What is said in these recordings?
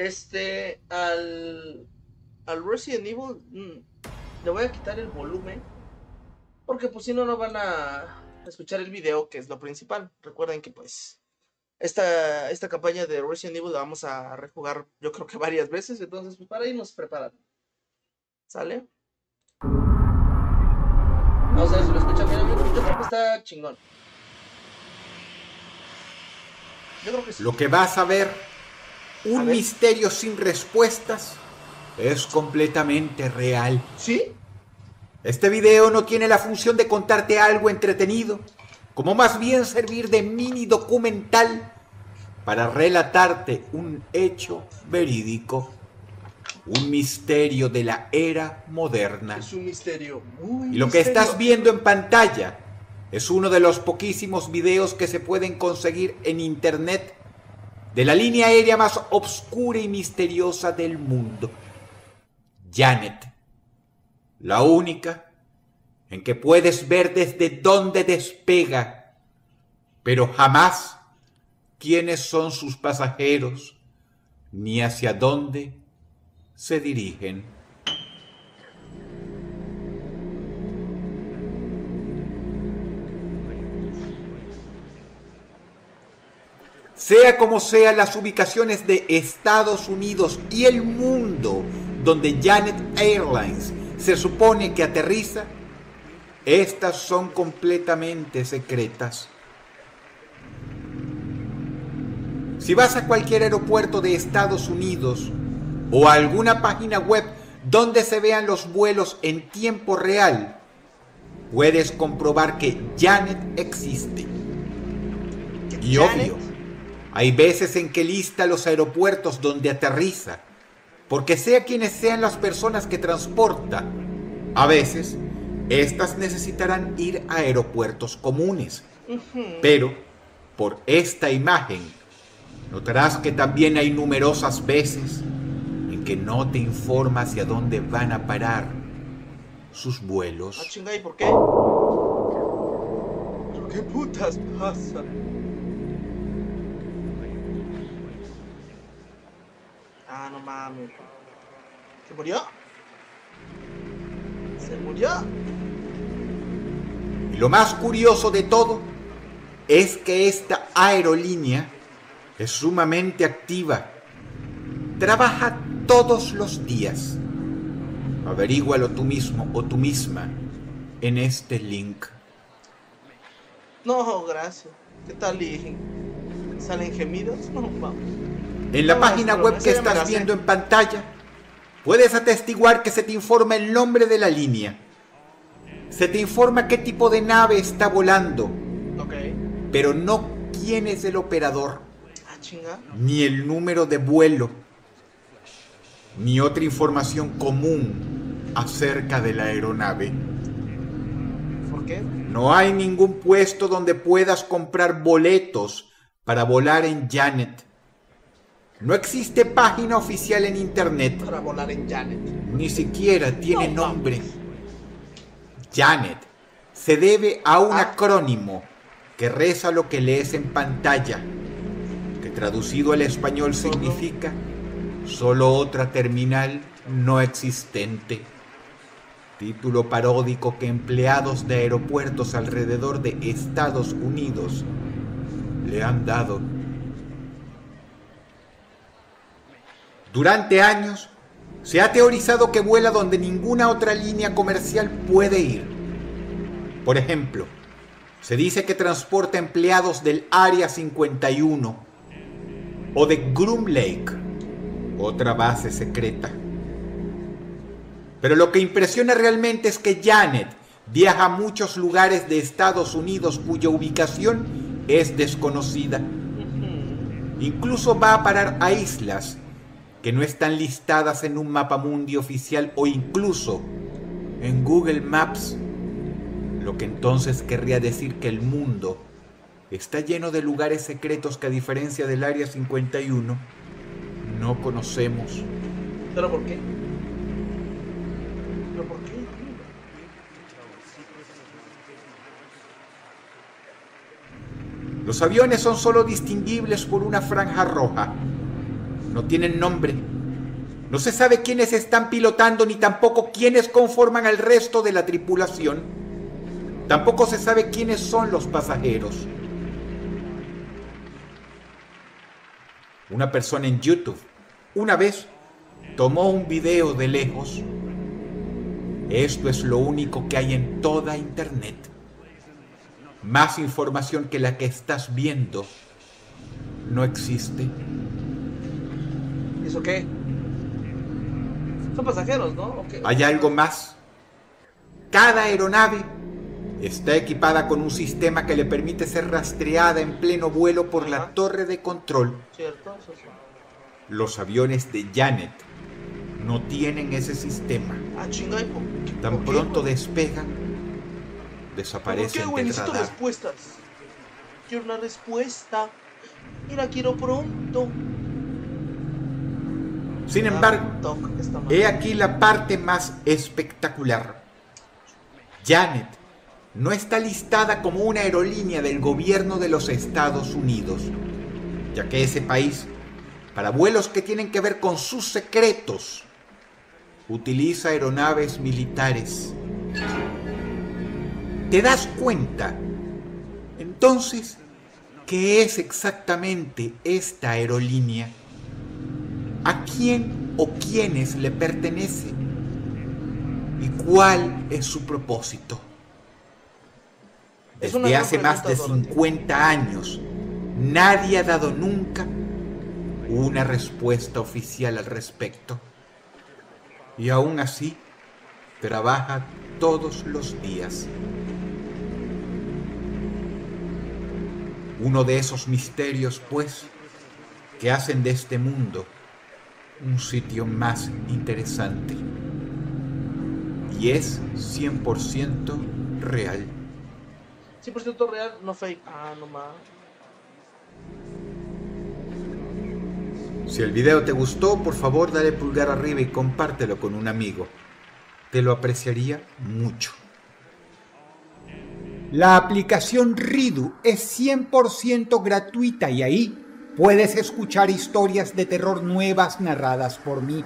Este, al, al Resident Evil mm, le voy a quitar el volumen. Porque pues si no, no van a escuchar el video, que es lo principal. Recuerden que pues esta, esta campaña de Resident Evil la vamos a rejugar yo creo que varias veces. Entonces, pues para irnos preparando. ¿Sale? Vamos a ver si lo escuchan bien. Yo creo que está chingón. Yo creo que sí. Lo que vas a ver, un misterio sin respuestas, es completamente real. ¿Sí? Este video no tiene la función de contarte algo entretenido, como más bien servir de mini documental para relatarte un hecho verídico, un misterio de la era moderna. Es un misterio muy Y lo que estás viendo en pantalla es uno de los poquísimos videos que se pueden conseguir en internet de la línea aérea más obscura y misteriosa del mundo. Janet. La única en que puedes ver desde dónde despega, pero jamás quiénes son sus pasajeros ni hacia dónde se dirigen. Sea como sean las ubicaciones de Estados Unidos y el mundo donde Janet Airlines se supone que aterriza, estas son completamente secretas. Si vas a cualquier aeropuerto de Estados Unidos o a alguna página web donde se vean los vuelos en tiempo real, puedes comprobar que Janet existe. Y obvio, hay veces en que lista los aeropuertos donde aterriza, porque sea quienes sean las personas que transporta, a veces estas necesitarán ir a aeropuertos comunes. Pero, por esta imagen, notarás que también hay numerosas veces en que no te informa hacia dónde van a parar sus Ah, vuelos. ¿y por qué? ¿Pero qué putas pasa? No mames. ¿Se murió? ¿Se murió? Y lo más curioso de todo es que esta aerolínea es sumamente activa. Trabaja todos los días. Averígualo tú mismo o tú misma en este link. No, gracias. ¿Qué tal? ¿Y ¿Salen gemidos? No, vamos. En la página web que estás viendo en pantalla, puedes atestiguar que se te informa el nombre de la línea. Se te informa qué tipo de nave está volando, pero no quién es el operador. Ah, ni el número de vuelo, ni otra información común acerca de la aeronave. ¿Por qué? No hay ningún puesto donde puedas comprar boletos para volar en Janet. No existe página oficial en Internet, Para volar en Janet. ni siquiera tiene No, nombre. Janet se debe a un Ah. acrónimo que reza lo que lees en pantalla, que traducido al español Solo. significa solo otra terminal no existente. Título paródico que empleados de aeropuertos alrededor de Estados Unidos le han dado. Durante años, se ha teorizado que vuela donde ninguna otra línea comercial puede ir. Por ejemplo, se dice que transporta empleados del Área 51 o de Groom Lake, otra base secreta. Pero lo que impresiona realmente es que Janet viaja a muchos lugares de Estados Unidos cuya ubicación es desconocida. Incluso va a parar a islas que no están listadas en un mapa mundi oficial o incluso en Google Maps, lo que entonces querría decir que el mundo está lleno de lugares secretos que a diferencia del Área 51 no conocemos. ¿Pero por qué? ¿Pero por qué? Los aviones son solo distinguibles por una franja roja. No tienen nombre. No se sabe quiénes están pilotando ni tampoco quiénes conforman al resto de la tripulación. Tampoco se sabe quiénes son los pasajeros. Una persona en YouTube una vez tomó un video de lejos. Esto es lo único que hay en toda Internet. Más información que la que estás viendo no existe. ¿Y eso qué? Son pasajeros, ¿no? Hay algo más. Cada aeronave está equipada con un sistema que le permite ser rastreada en pleno vuelo por la torre de control. Cierto, eso sí. Los aviones de Janet no tienen ese sistema. Ah, chingay, Tan pronto despegan, desaparecen ¿Por qué, Necesito respuestas. Quiero una respuesta. Y la quiero pronto. Sin embargo, he aquí la parte más espectacular. Janet no está listada como una aerolínea del gobierno de los Estados Unidos, ya que ese país, para vuelos que tienen que ver con sus secretos, utiliza aeronaves militares. ¿Te das cuenta? Entonces, ¿qué es exactamente esta aerolínea? ¿A quién o quiénes le pertenece? ¿Y cuál es su propósito? Desde hace más de 50 años, nadie ha dado nunca una respuesta oficial al respecto. Y aún así, trabaja todos los días. Uno de esos misterios, pues, que hacen de este mundo un sitio más interesante. Y es 100% real. 100% real, no fake. Ah, no más. Si el video te gustó, por favor dale pulgar arriba y compártelo con un amigo. Te lo apreciaría mucho. La aplicación Ridu es 100% gratuita y ahí puedes escuchar historias de terror nuevas narradas por mí,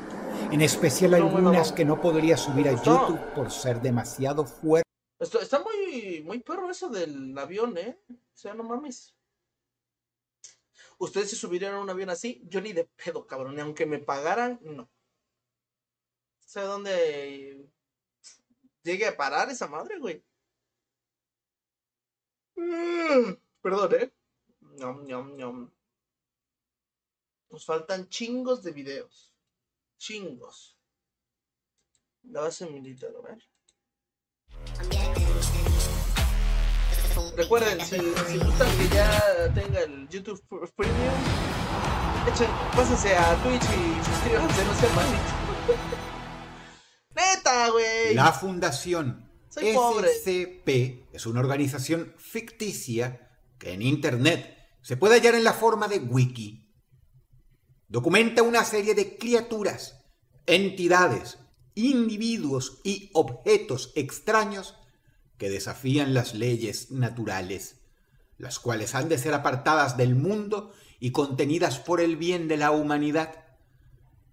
en especial algunas que no podría subir a YouTube por ser demasiado fuerte. Está muy, muy perro eso del avión, ¿eh? O sea, no mames. ¿Ustedes se subirían a un avión así? Yo ni de pedo, cabrón. Ni aunque me pagaran, no. ¿Sabe dónde llegue a parar esa madre, güey? Mm, perdón, ¿eh? Ñom, ñom, ñom. Nos faltan chingos de videos. Chingos. La base militar, a ver. Recuerden, si, si gustan que ya tenga el YouTube Premium, echen, pásense a Twitch y suscríbanse, no sean malitos. Neta, güey. La Fundación SCP es una organización ficticia que en Internet se puede hallar en la forma de wiki. Documenta una serie de criaturas, entidades, individuos y objetos extraños que desafían las leyes naturales, las cuales han de ser apartadas del mundo y contenidas por el bien de la humanidad.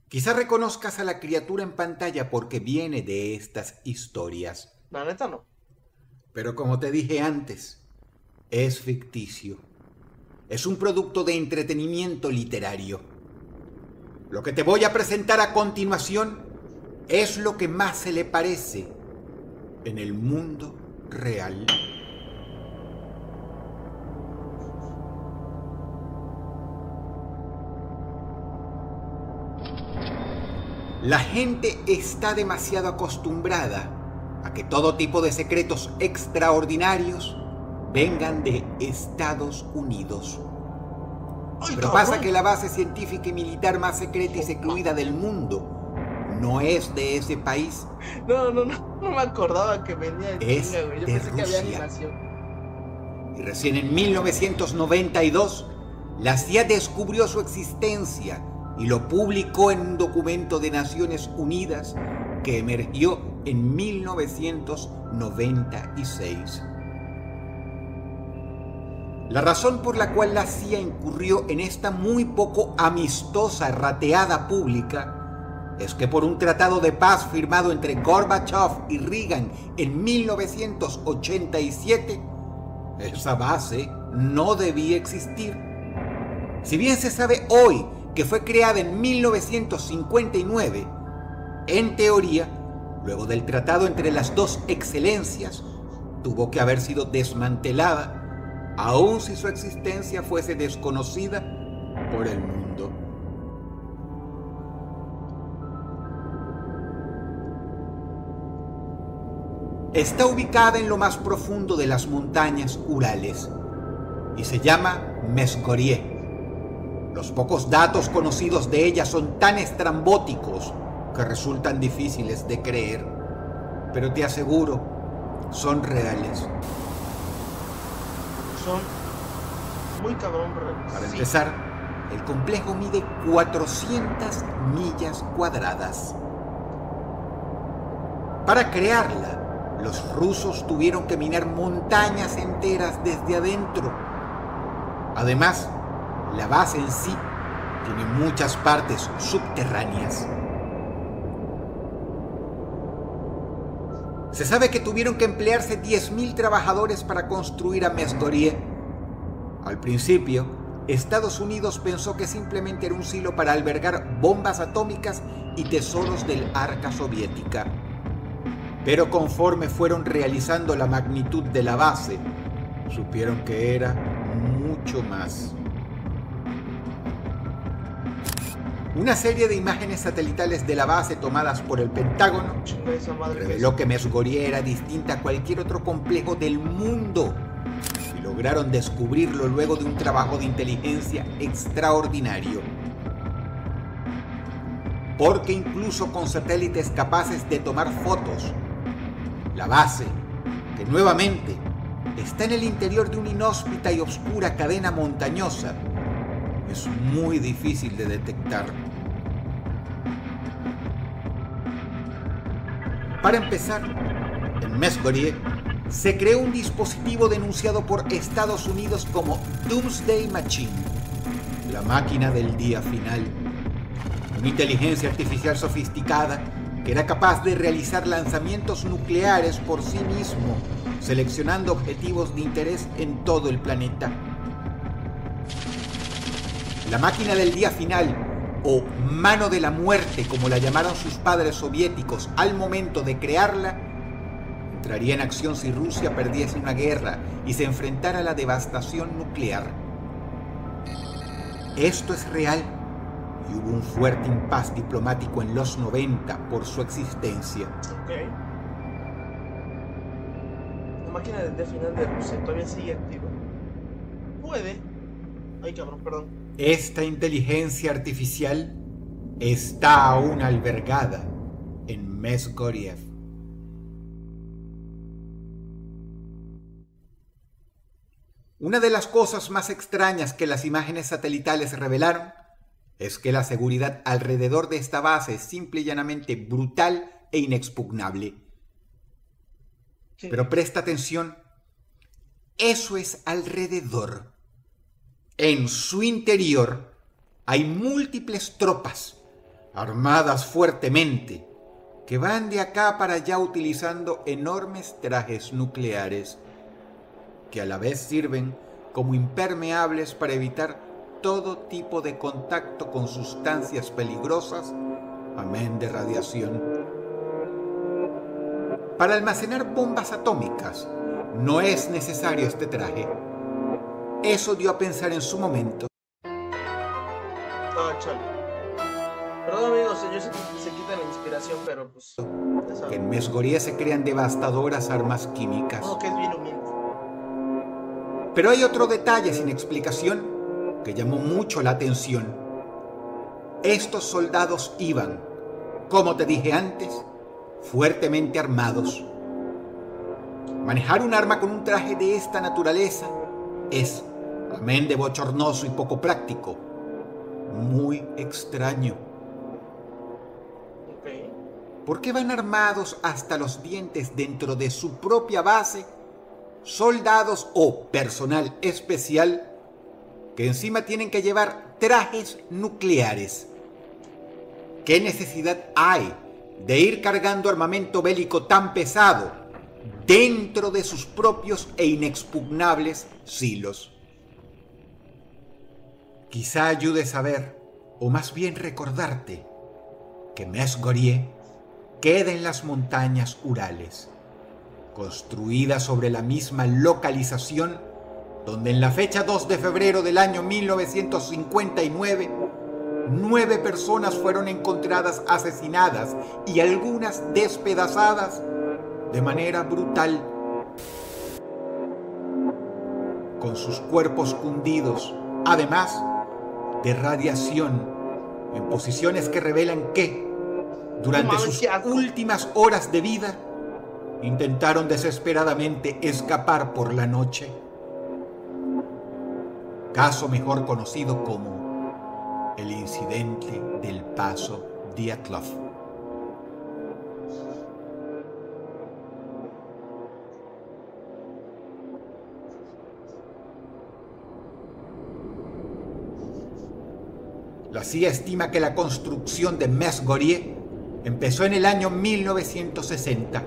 Quizá reconozcas a la criatura en pantalla porque viene de estas historias. La neta no. Pero como te dije antes, es ficticio. Es un producto de entretenimiento literario. Lo que te voy a presentar a continuación es lo que más se le parece en el mundo real. La gente está demasiado acostumbrada a que todo tipo de secretos extraordinarios vengan de Estados Unidos. Pero pasa que la base científica y militar más secreta y secluida del mundo no es de ese país. No, no, no, no me acordaba que venía de es China, Yo pensé que había animación. Y recién en 1992, la CIA descubrió su existencia y lo publicó en un documento de Naciones Unidas que emergió en 1996. La razón por la cual la CIA incurrió en esta muy poco amistosa rateada pública es que por un tratado de paz firmado entre Gorbachev y Reagan en 1987, esa base no debía existir. Si bien se sabe hoy que fue creada en 1959, en teoría, luego del tratado entre las dos excelencias, tuvo que haber sido desmantelada, aun si su existencia fuese desconocida por el mundo. Está ubicada en lo más profundo de las montañas Urales y se llama Mesgorie. Los pocos datos conocidos de ella son tan estrambóticos que resultan difíciles de creer, pero te aseguro, son reales. Son muy cabrón. Para Sí. empezar, el complejo mide 400 millas cuadradas. Para crearla, los rusos tuvieron que minar montañas enteras desde adentro. Además, la base en sí tiene muchas partes subterráneas. Se sabe que tuvieron que emplearse 10.000 trabajadores para construir a Mesgorie. Al principio, Estados Unidos pensó que simplemente era un silo para albergar bombas atómicas y tesoros del arca soviética. Pero conforme fueron realizando la magnitud de la base, supieron que era mucho más. Una serie de imágenes satelitales de la base tomadas por el Pentágono reveló que Mesgorie era distinta a cualquier otro complejo del mundo y lograron descubrirlo luego de un trabajo de inteligencia extraordinario. Porque incluso con satélites capaces de tomar fotos, la base, que nuevamente está en el interior de una inhóspita y oscura cadena montañosa, es muy difícil de detectar. Para empezar, en Mesgorie se creó un dispositivo denunciado por Estados Unidos como Doomsday Machine, la máquina del día final. Una inteligencia artificial sofisticada que era capaz de realizar lanzamientos nucleares por sí mismo, seleccionando objetivos de interés en todo el planeta. La máquina del día final, o mano de la muerte como la llamaron sus padres soviéticos al momento de crearla, entraría en acción si Rusia perdiese una guerra y se enfrentara a la devastación nuclear. Esto es real y hubo un fuerte impas diplomático en los 90 por su existencia. Ok. La máquina de final de Rusia todavía sigue activa. Puede. Ay, cabrón, perdón. Esta inteligencia artificial está aún albergada en Mesgoriev. Una de las cosas más extrañas que las imágenes satelitales revelaron es que la seguridad alrededor de esta base es simple y llanamente brutal e inexpugnable. Sí. Pero presta atención, eso es alrededor. En su interior hay múltiples tropas, armadas fuertemente, que van de acá para allá utilizando enormes trajes nucleares, que a la vez sirven como impermeables para evitar todo tipo de contacto con sustancias peligrosas, amén de radiación. Para almacenar bombas atómicas no es necesario este traje. Eso dio a pensar en su momento Ah, chale. Perdón, amigos, que se quita la inspiración, pero pues. que en Mesgorie se crean devastadoras armas químicas. No, que es bien humilde. Pero hay otro detalle sin explicación que llamó mucho la atención. Estos soldados iban, como te dije antes, fuertemente armados. Manejar un arma con un traje de esta naturaleza es, amén de bochornoso y poco práctico, muy extraño. ¿Por qué van armados hasta los dientes dentro de su propia base soldados o personal especial que encima tienen que llevar trajes nucleares. ¿Qué necesidad hay de ir cargando armamento bélico tan pesado dentro de sus propios e inexpugnables silos? Quizá ayude a saber, o más bien recordarte, que Mesgorie queda en las montañas Urales, construida sobre la misma localización donde en la fecha 2 de febrero del año 1959, nueve personas fueron encontradas asesinadas y algunas despedazadas de manera brutal, con sus cuerpos hundidos, además de radiación, en posiciones que revelan que, durante sus últimas horas de vida, intentaron desesperadamente escapar por la noche. Caso mejor conocido como el incidente del paso Diatlov. La CIA estima que la construcción de Mesgorie empezó en el año 1960,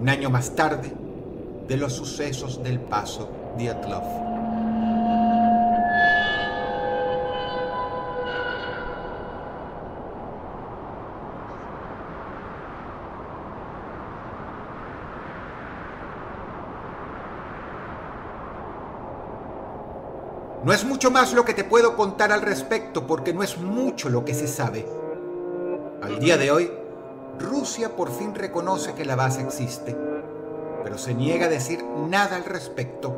un año más tarde de los sucesos del paso Diatlov. No es mucho más lo que te puedo contar al respecto porque no es mucho lo que se sabe. Al día de hoy, Rusia por fin reconoce que la base existe, pero se niega a decir nada al respecto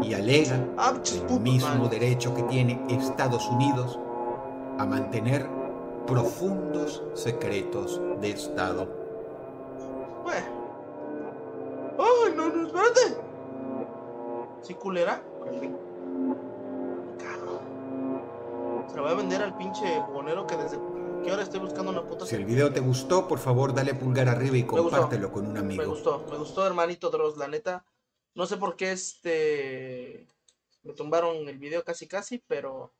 y alega el mismo derecho que tiene Estados Unidos a mantener profundos secretos de Estado. ¡Ay, no, no, espérate! ¿Sí, culera? Se lo voy a vender al pinche bonero que desde que ahora estoy buscando una puta. Si el video te gustó, por favor dale pulgar arriba y compártelo con un amigo. Me gustó, me gustó, hermanito Dross, la neta. No sé por qué este. Me tumbaron el video casi casi, pero.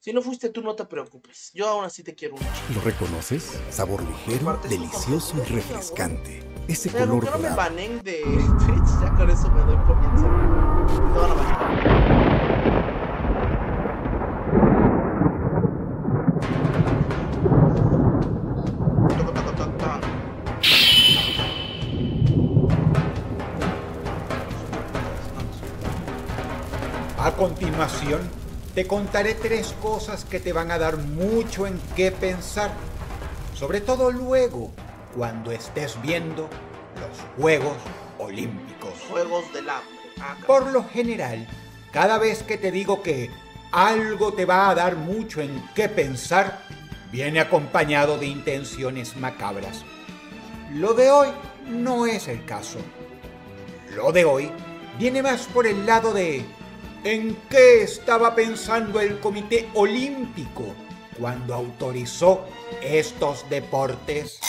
Si no fuiste tú, no te preocupes. Yo aún así te quiero mucho. ¿Lo reconoces? Sabor ligero, delicioso y refrescante. Ese pero color que no me banen de Twitch, ya con eso me doy por bien Te van a continuación, te contaré tres cosas que te van a dar mucho en qué pensar, sobre todo luego, cuando estés viendo los Juegos Olímpicos. Juegos del hambre. Ah, Por lo general, cada vez que te digo que algo te va a dar mucho en qué pensar, viene acompañado de intenciones macabras. Lo de hoy no es el caso. Lo de hoy viene más por el lado de ¿En qué estaba pensando el Comité Olímpico cuando autorizó estos deportes?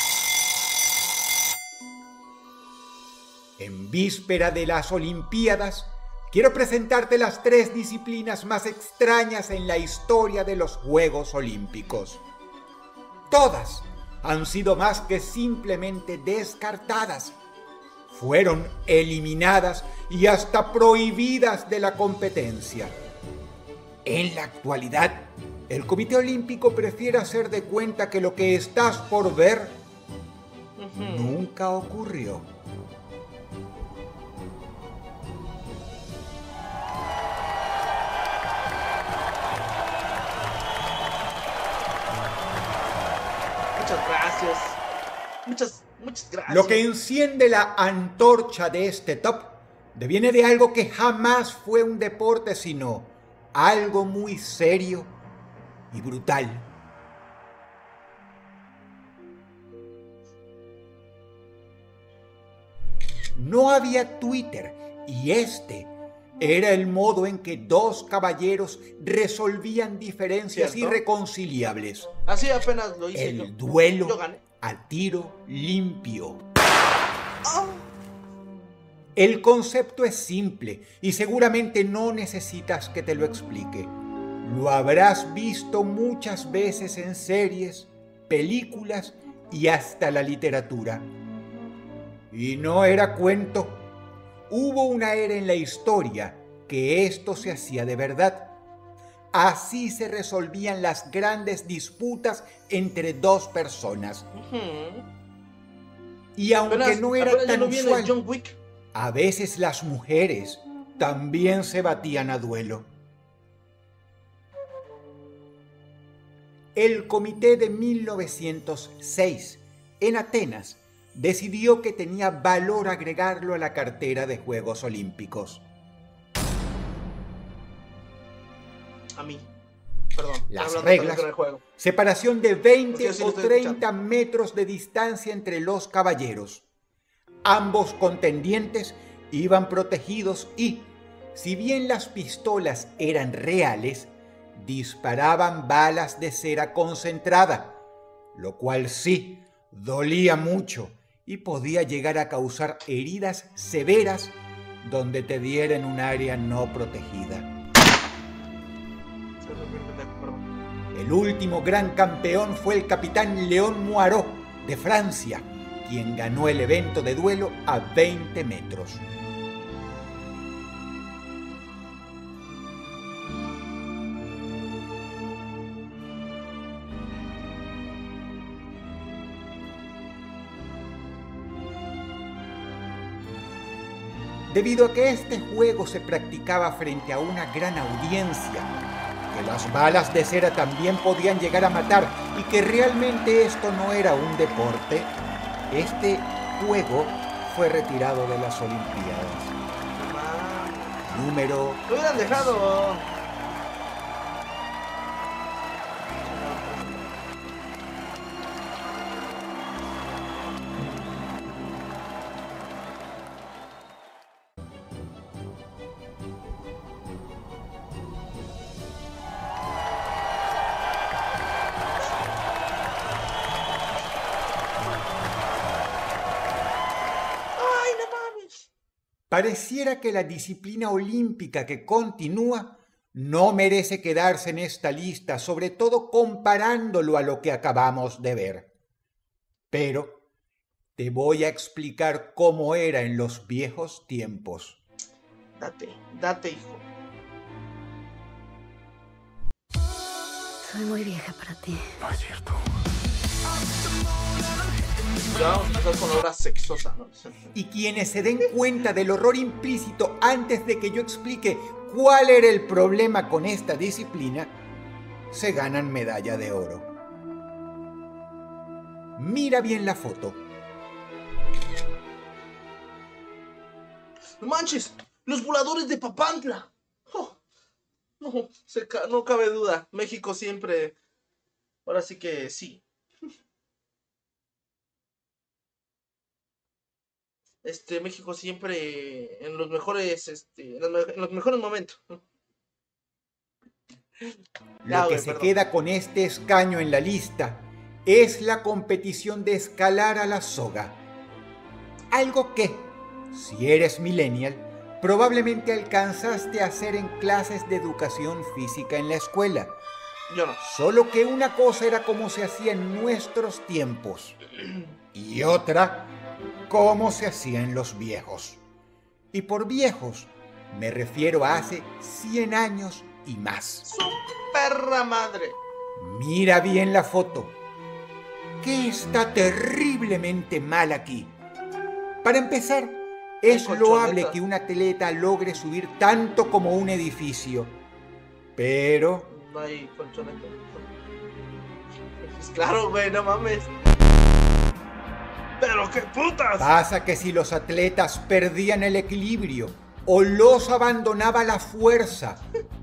En víspera de las Olimpiadas, quiero presentarte las tres disciplinas más extrañas en la historia de los Juegos Olímpicos. Todas han sido más que simplemente descartadas fueron eliminadas y hasta prohibidas de la competencia. En la actualidad, el Comité Olímpico prefiere hacer de cuenta que lo que estás por ver nunca ocurrió. Muchas gracias. Muchas Muchas gracias. Lo que enciende la antorcha de este top deviene de algo que jamás fue un deporte, sino algo muy serio y brutal. No había Twitter y este era el modo en que dos caballeros resolvían diferencias irreconciliables. Así apenas lo hice. El duelo a tiro limpio. El concepto es simple y seguramente no necesitas que te lo explique. Lo habrás visto muchas veces en series, películas y hasta la literatura. Y no era cuento. Hubo una era en la historia que esto se hacía de verdad. Así se resolvían las grandes disputas entre dos personas. Y aunque no era tan usual, a veces las mujeres también se batían a duelo. El comité de 1906 en Atenas decidió que tenía valor agregarlo a la cartera de Juegos Olímpicos. A mí. Perdón. Las reglas. Separación de 20 o 30 metros de distancia entre los caballeros. Ambos contendientes iban protegidos y, si bien las pistolas eran reales, disparaban balas de cera concentrada, lo cual sí dolía mucho y podía llegar a causar heridas severas donde te dieran un área no protegida. El último gran campeón fue el capitán León Moirot de Francia, quien ganó el evento de duelo a 20 metros. Debido a que este juego se practicaba frente a una gran audiencia, que las balas de cera también podían llegar a matar y que realmente esto no era un deporte, este juego fue retirado de las Olimpiadas. Número. Lo hubieran dejado. Pareciera que la disciplina olímpica que continúa no merece quedarse en esta lista, sobre todo comparándolo a lo que acabamos de ver. Pero te voy a explicar cómo era en los viejos tiempos. Date, date, hijo. Soy muy vieja para ti. No es cierto. Y quienes se den cuenta del horror implícito antes de que yo explique cuál era el problema con esta disciplina, se ganan medalla de oro. Mira bien la foto. ¡No manches! ¡Los voladores de Papantla! Oh, no, no cabe duda. México siempre. Ahora sí que sí. Este, México siempre en los mejores, este, en los, mejores momentos. Lo que se queda con este escaño en la lista es la competición de escalar a la soga. Algo que, si eres millennial, probablemente alcanzaste a hacer en clases de educación física en la escuela. Yo no. Solo que una cosa era como se hacía en nuestros tiempos y otra como se hacía en los viejos. Y por viejos me refiero a hace 100 años y más. ¡Su perra madre! Mira bien la foto. ¿Qué está terriblemente mal aquí? Para empezar, es loable que un atleta logre subir tanto como un edificio. Pero... No hay Claro, güey, no mames. ¡Pero qué putas! Pasa que si los atletas perdían el equilibrio o los abandonaba la fuerza,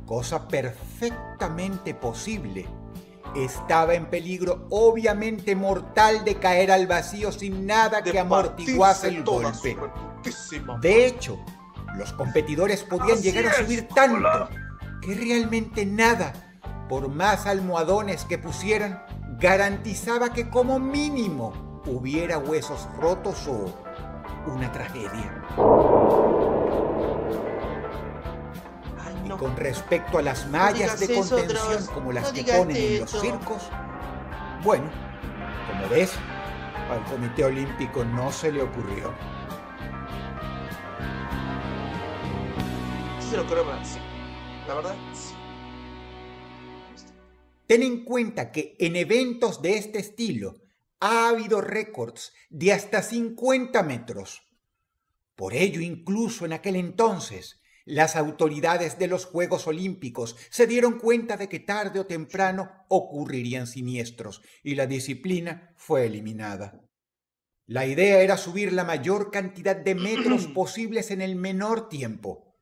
cosa perfectamente posible, estaba en peligro obviamente mortal de caer al vacío sin nada que amortiguase el golpe. De hecho, los competidores podían llegar a subir tanto que realmente nada, por más almohadones que pusieran, garantizaba que como mínimo hubiera huesos rotos o una tragedia. Y con respecto a las mallas de contención como las que ponen en los circos, bueno, como ves, al Comité Olímpico no se le ocurrió. Se lo creo sí. La verdad, sí. Ten en cuenta que en eventos de este estilo, ha habido récords de hasta 50 metros. Por ello, incluso en aquel entonces, las autoridades de los Juegos Olímpicos se dieron cuenta de que tarde o temprano ocurrirían siniestros y la disciplina fue eliminada. La idea era subir la mayor cantidad de metros posibles en el menor tiempo.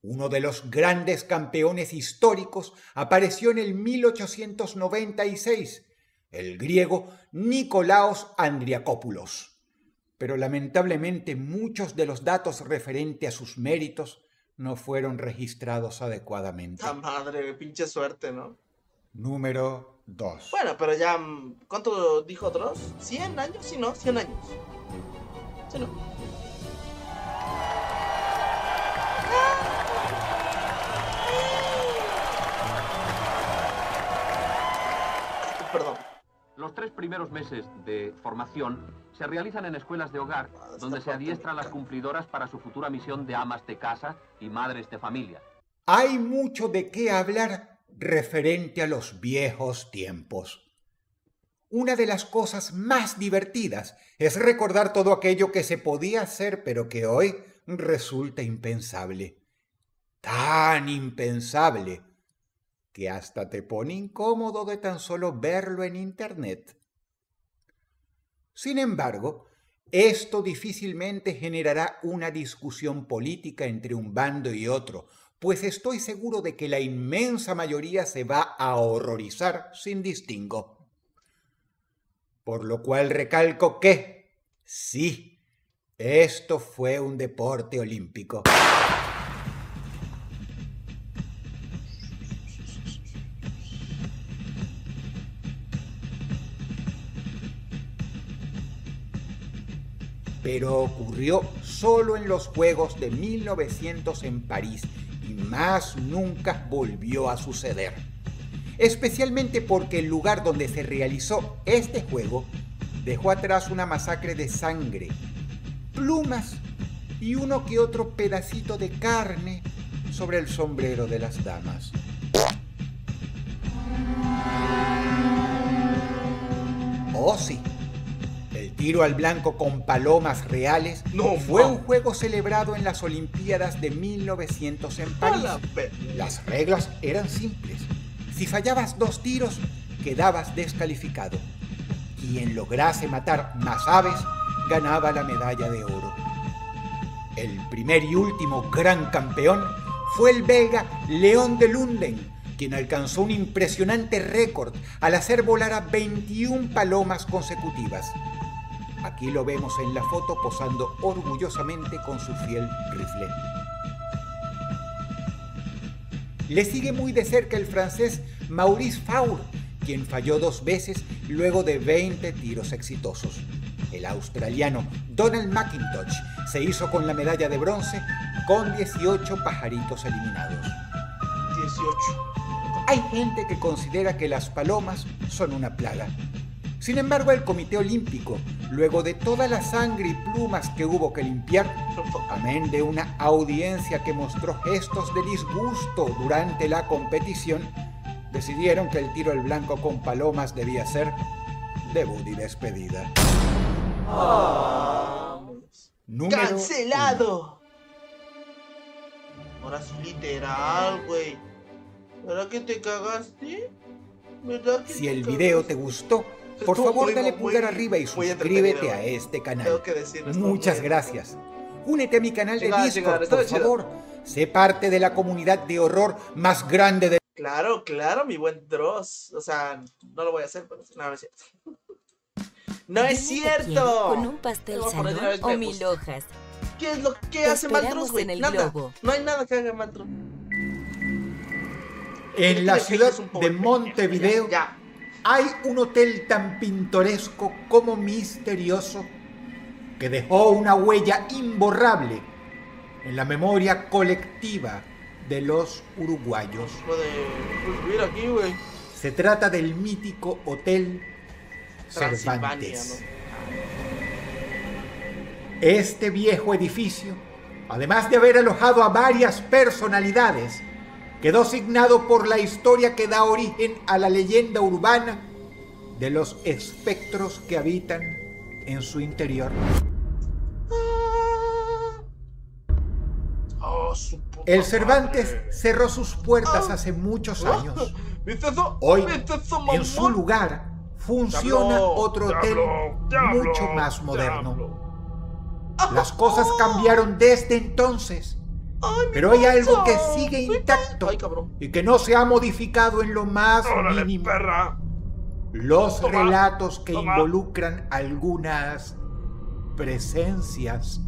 Uno de los grandes campeones históricos apareció en el 1896, el griego Nikolaos Andriakopoulos. Pero lamentablemente muchos de los datos referentes a sus méritos no fueron registrados adecuadamente. ¡Ta madre! Pinche suerte, ¿no? Número 2. Bueno, pero ya. mm, ¿Cuánto dijo Dross? ¿100 años? Sí, ¿no? 100 años. Sí, ¿no? Perdón. Los tres primeros meses de formación se realizan en escuelas de hogar, Ah, donde se parte adiestra a me las cumplidoras para su futura misión de amas de casa y madres de familia. Hay mucho de qué hablar referente a los viejos tiempos. Una de las cosas más divertidas es recordar todo aquello que se podía hacer pero que hoy resulta impensable. Tan impensable que hasta te pone incómodo de tan solo verlo en Internet. Sin embargo, esto difícilmente generará una discusión política entre un bando y otro, pues estoy seguro de que la inmensa mayoría se va a horrorizar sin distingo. Por lo cual recalco que, sí, esto fue un deporte olímpico. Pero ocurrió solo en los Juegos de 1900 en París y más nunca volvió a suceder. Especialmente porque el lugar donde se realizó este juego dejó atrás una masacre de sangre, plumas y uno que otro pedacito de carne sobre el sombrero de las damas. Oh sí, tiro al blanco con palomas reales No, fue un juego celebrado en las Olimpiadas de 1900 en París. Las reglas eran simples. Si fallabas dos tiros, quedabas descalificado. Quien lograse matar más aves ganaba la medalla de oro. El primer y último gran campeón fue el belga León de Lunden, quien alcanzó un impresionante récord al hacer volar a 21 palomas consecutivas. Aquí lo vemos en la foto posando orgullosamente con su fiel rifle. Le sigue muy de cerca el francés Maurice Faure, quien falló dos veces luego de 20 tiros exitosos. El australiano Donald McIntosh se hizo con la medalla de bronce con 18 pajaritos eliminados. 18. Hay gente que considera que las palomas son una plaga. Sin embargo, el Comité Olímpico, luego de toda la sangre y plumas que hubo que limpiar, amén de una audiencia que mostró gestos de disgusto durante la competición, decidieron que el tiro al blanco con palomas debía ser debut y despedida. Número ¡Cancelado! Ahora sí, literal, güey. ¿Verdad que te cagaste? ¿Verdad que Si te el video te gustó, por Estuvo favor muy- dale muy- pulgar arriba y suscríbete a este canal. Que Muchas gracias. Únete a mi canal de Discord, por chido. favor. Sé parte de la comunidad de horror más grande de... Claro, claro, mi buen Dross. O sea, no lo voy a hacer, pero no, no es cierto. ¡No es cierto! Con un pastel salón o mil hojas. ¿Qué es lo que hace mal Dross, güey? en el Nada. globo. No hay nada que haga mal Dross. En la ciudad de Montevideo Ya. Hay un hotel tan pintoresco como misterioso que dejó una huella imborrable en la memoria colectiva de los uruguayos. Aquí. Se trata del mítico Hotel Cervantes. ¿no? Este viejo edificio, además de haber alojado a varias personalidades, quedó signado por la historia que da origen a la leyenda urbana de los espectros que habitan en su interior. El Cervantes cerró sus puertas hace muchos años. Hoy, ¿Viste eso, en su lugar, funciona otro hotel mucho más moderno. Las cosas cambiaron desde entonces, Ay, pero hay algo que sigue intacto Ay, y que no se ha modificado en lo más Órale, mínimo. perra. Los Toma, relatos que toma. involucran algunas presencias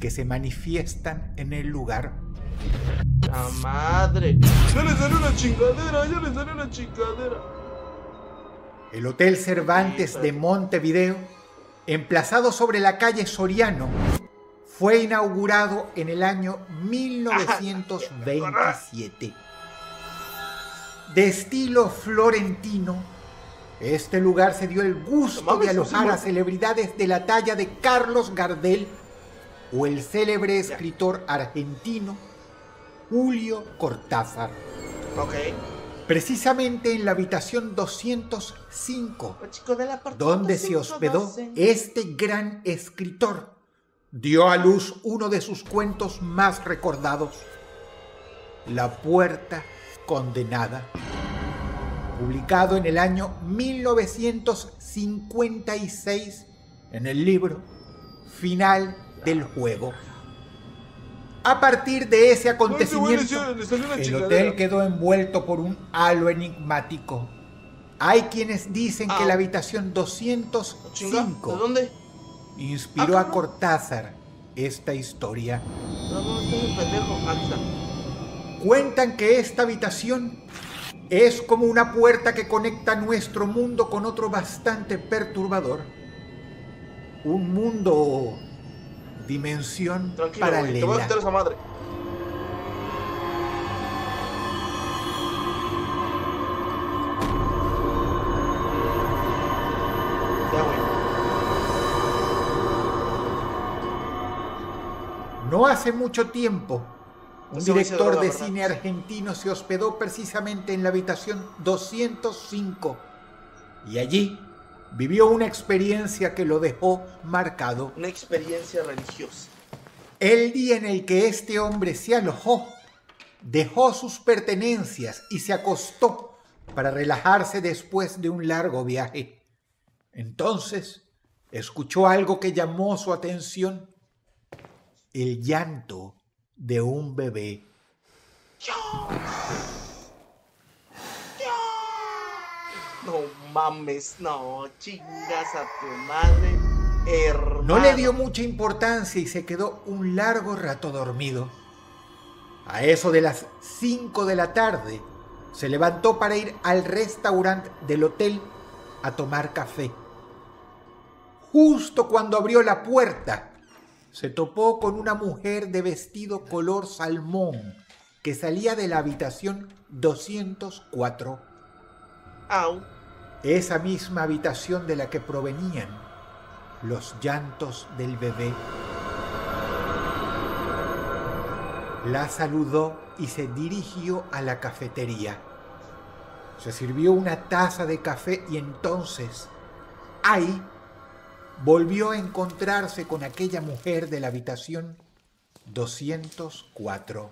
que se manifiestan en el lugar. La madre. Ya le salió una chingadera, ya le salió una chingadera. El Hotel Cervantes de Montevideo, emplazado sobre la calle Soriano, fue inaugurado en el año 1927. De estilo florentino, este lugar se dio el gusto de alojar a celebridades de la talla de Carlos Gardel o el célebre escritor argentino Julio Cortázar. Precisamente en la habitación 205 El chico de la parte donde se hospedó este gran escritor. Dio a luz uno de sus cuentos más recordados, La puerta condenada, publicado en el año 1956 en el libro Final del Juego. A partir de ese acontecimiento, el hotel quedó envuelto por un halo enigmático. Hay quienes dicen que Ah. la habitación Chinga, 205 ¿De dónde? Inspiró Ah, a cabrón. Cortázar esta historia. Está. Cuentan que esta habitación es como una puerta que conecta nuestro mundo con otro bastante perturbador. Un mundo dimensión Tranquilo, güey. Te voy a paralela. quitar esa madre. Hace mucho tiempo, un director de cine argentino se hospedó precisamente en la habitación 205 y allí vivió una experiencia que lo dejó marcado. Una experiencia religiosa. El día en el que este hombre se alojó, dejó sus pertenencias y se acostó para relajarse después de un largo viaje. Entonces, escuchó algo que llamó su atención, el llanto de un bebé. No mames, no, chingas a tu madre, hermano. No le dio mucha importancia y se quedó un largo rato dormido. A eso de las 5 de la tarde, se levantó para ir al restaurante del hotel a tomar café. Justo cuando abrió la puerta, se topó con una mujer de vestido color salmón que salía de la habitación 204 Au. esa misma habitación de la que provenían los llantos del bebé. La saludó y se dirigió a la cafetería. Se sirvió una taza de café y entonces, ahí, volvió a encontrarse con aquella mujer de la habitación 204.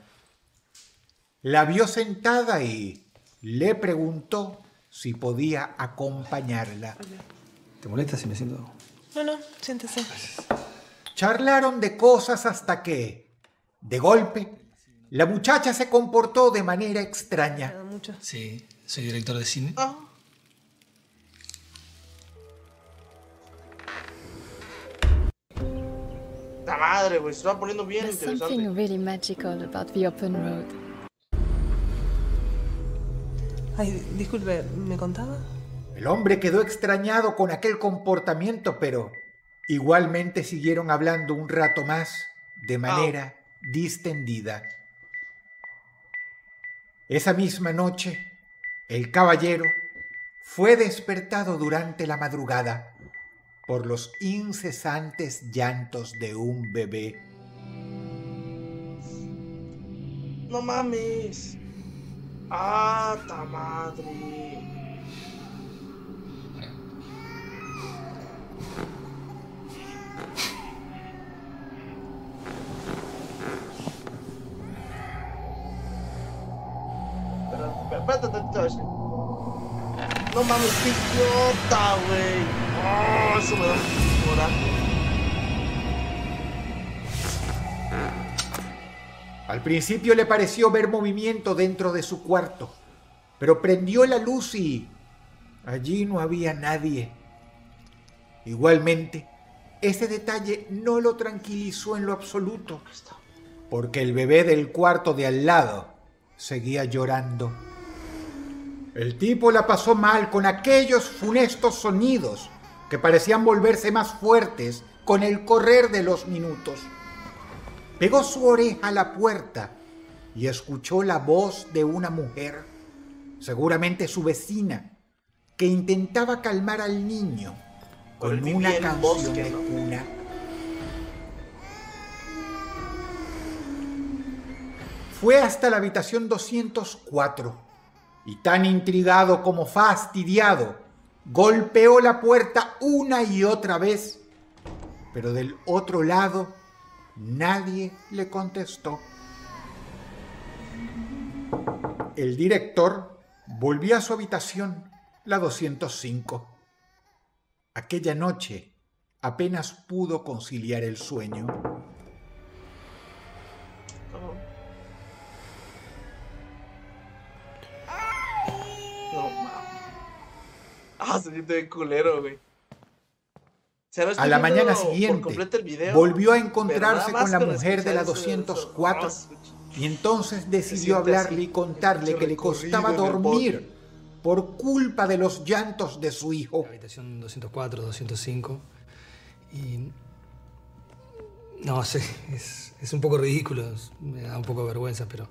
La vio sentada y le preguntó si podía acompañarla. ¿Te molesta si me siento? No, no, siéntese. Charlaron de cosas hasta que, de golpe, la muchacha se comportó de manera extraña. Mucho. Sí, soy director de cine. Ah. Madre, güey, se va poniendo bien There's interesante. something really magical about the open road. Ay, disculpe, ¿me contaba? El hombre quedó extrañado con aquel comportamiento, pero igualmente siguieron hablando un rato más de manera distendida. Esa misma noche, el caballero fue despertado durante la madrugada por los incesantes llantos de un bebé. No mames. Ah, ta madre. Espérate Ashley. No mames, qué idiota, güey. Oh, eso me da. Al principio le pareció ver movimiento dentro de su cuarto, pero prendió la luz y allí no había nadie. Igualmente, ese detalle no lo tranquilizó en lo absoluto, porque el bebé del cuarto de al lado seguía llorando. El tipo la pasó mal con aquellos funestos sonidos que parecían volverse más fuertes con el correr de los minutos. Pegó su oreja a la puerta y escuchó la voz de una mujer, seguramente su vecina, que intentaba calmar al niño con una canción bosque, de cuna. Fue hasta la habitación 204 y tan intrigado como fastidiado, golpeó la puerta una y otra vez, pero del otro lado nadie le contestó. El director volvió a su habitación, la 205. Aquella noche apenas pudo conciliar el sueño. Ah, se siente bien culero, güey. A la mañana siguiente completo el video, volvió a encontrarse con la mujer de la escuchar eso- eso- 204 eso- y entonces decidió hablarle así, y contarle que le costaba dormir por culpa de los llantos de su hijo. Habitación 204, 205. Y. No sé, es, es un poco ridículo, me da un poco de vergüenza, pero.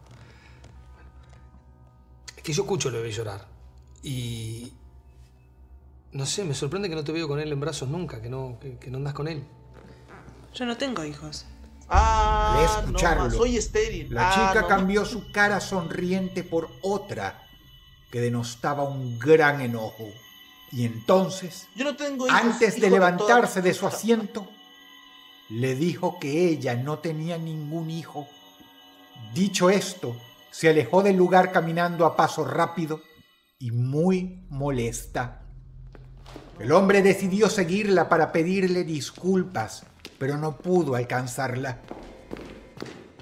Es que yo escucho al bebé llorar. Y. No sé, me sorprende que no te veo con él en brazos nunca, que no, que, que no andas con él. Yo no tengo hijos. Ah, no, escucharlo, soy estéril. La Ah, chica no, cambió su cara sonriente por otra que denostaba un gran enojo. Y entonces, Yo no tengo hijos, antes hijo de levantarse de su asiento, le dijo que ella no tenía ningún hijo. Dicho esto, se alejó del lugar caminando a paso rápido y muy molesta. El hombre decidió seguirla para pedirle disculpas, pero no pudo alcanzarla.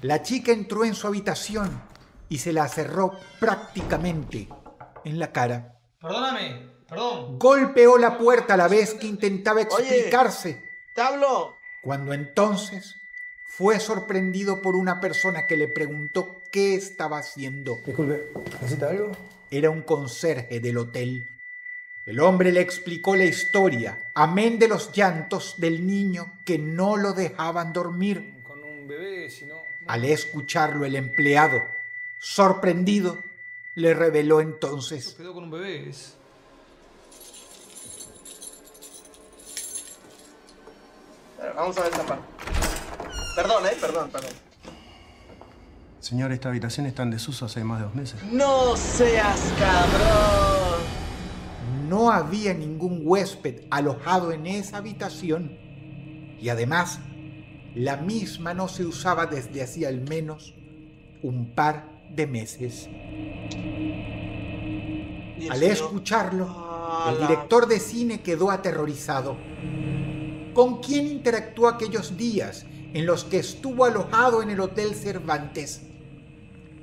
La chica entró en su habitación y se la cerró prácticamente en la cara. Perdóname, perdón. Golpeó la puerta a la vez que intentaba explicarse, ¡Te hablo! cuando entonces fue sorprendido por una persona que le preguntó qué estaba haciendo. Disculpe, ¿necesita algo? Era un conserje del hotel. El hombre le explicó la historia, amén de los llantos del niño que no lo dejaban dormir. Con un bebé, si no. Al escucharlo el empleado, sorprendido, le reveló entonces Quedó con un bebé, es. Vamos a ver esta parte. Perdón, eh, perdón, perdón. Señor, esta habitación está en desuso hace más de dos meses. No seas cabrón. No había ningún huésped alojado en esa habitación y además la misma no se usaba desde hacía al menos un par de meses. Al escucharlo, el director de cine quedó aterrorizado. ¿Con quién interactuó aquellos días en los que estuvo alojado en el Hotel Cervantes?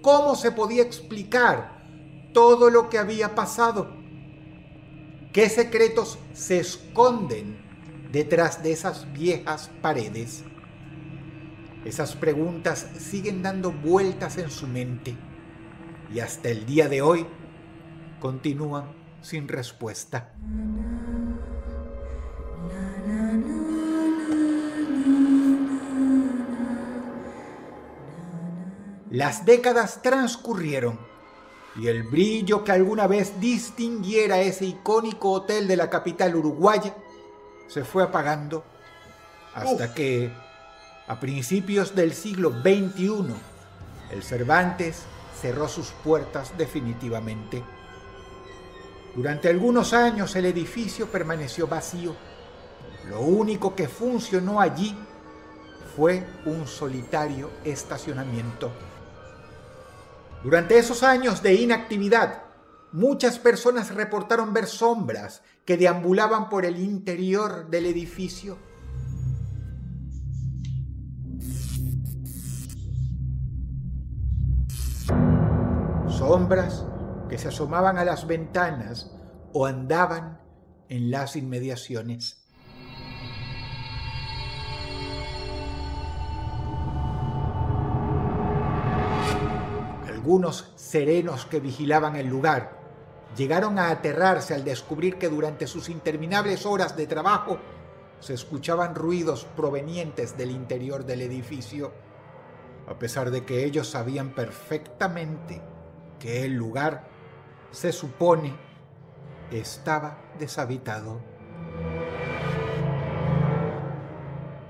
¿Cómo se podía explicar todo lo que había pasado? ¿Qué secretos se esconden detrás de esas viejas paredes? Esas preguntas siguen dando vueltas en su mente y hasta el día de hoy continúan sin respuesta. Las décadas transcurrieron y el brillo que alguna vez distinguiera ese icónico hotel de la capital uruguaya se fue apagando hasta que a principios del siglo XXI el Cervantes cerró sus puertas definitivamente. Durante algunos años el edificio permaneció vacío. Lo único que funcionó allí fue un solitario estacionamiento. Durante esos años de inactividad, muchas personas reportaron ver sombras que deambulaban por el interior del edificio. Sombras que se asomaban a las ventanas o andaban en las inmediaciones. Algunos serenos que vigilaban el lugar llegaron a aterrarse al descubrir que durante sus interminables horas de trabajo se escuchaban ruidos provenientes del interior del edificio, a pesar de que ellos sabían perfectamente que el lugar, se supone, estaba deshabitado.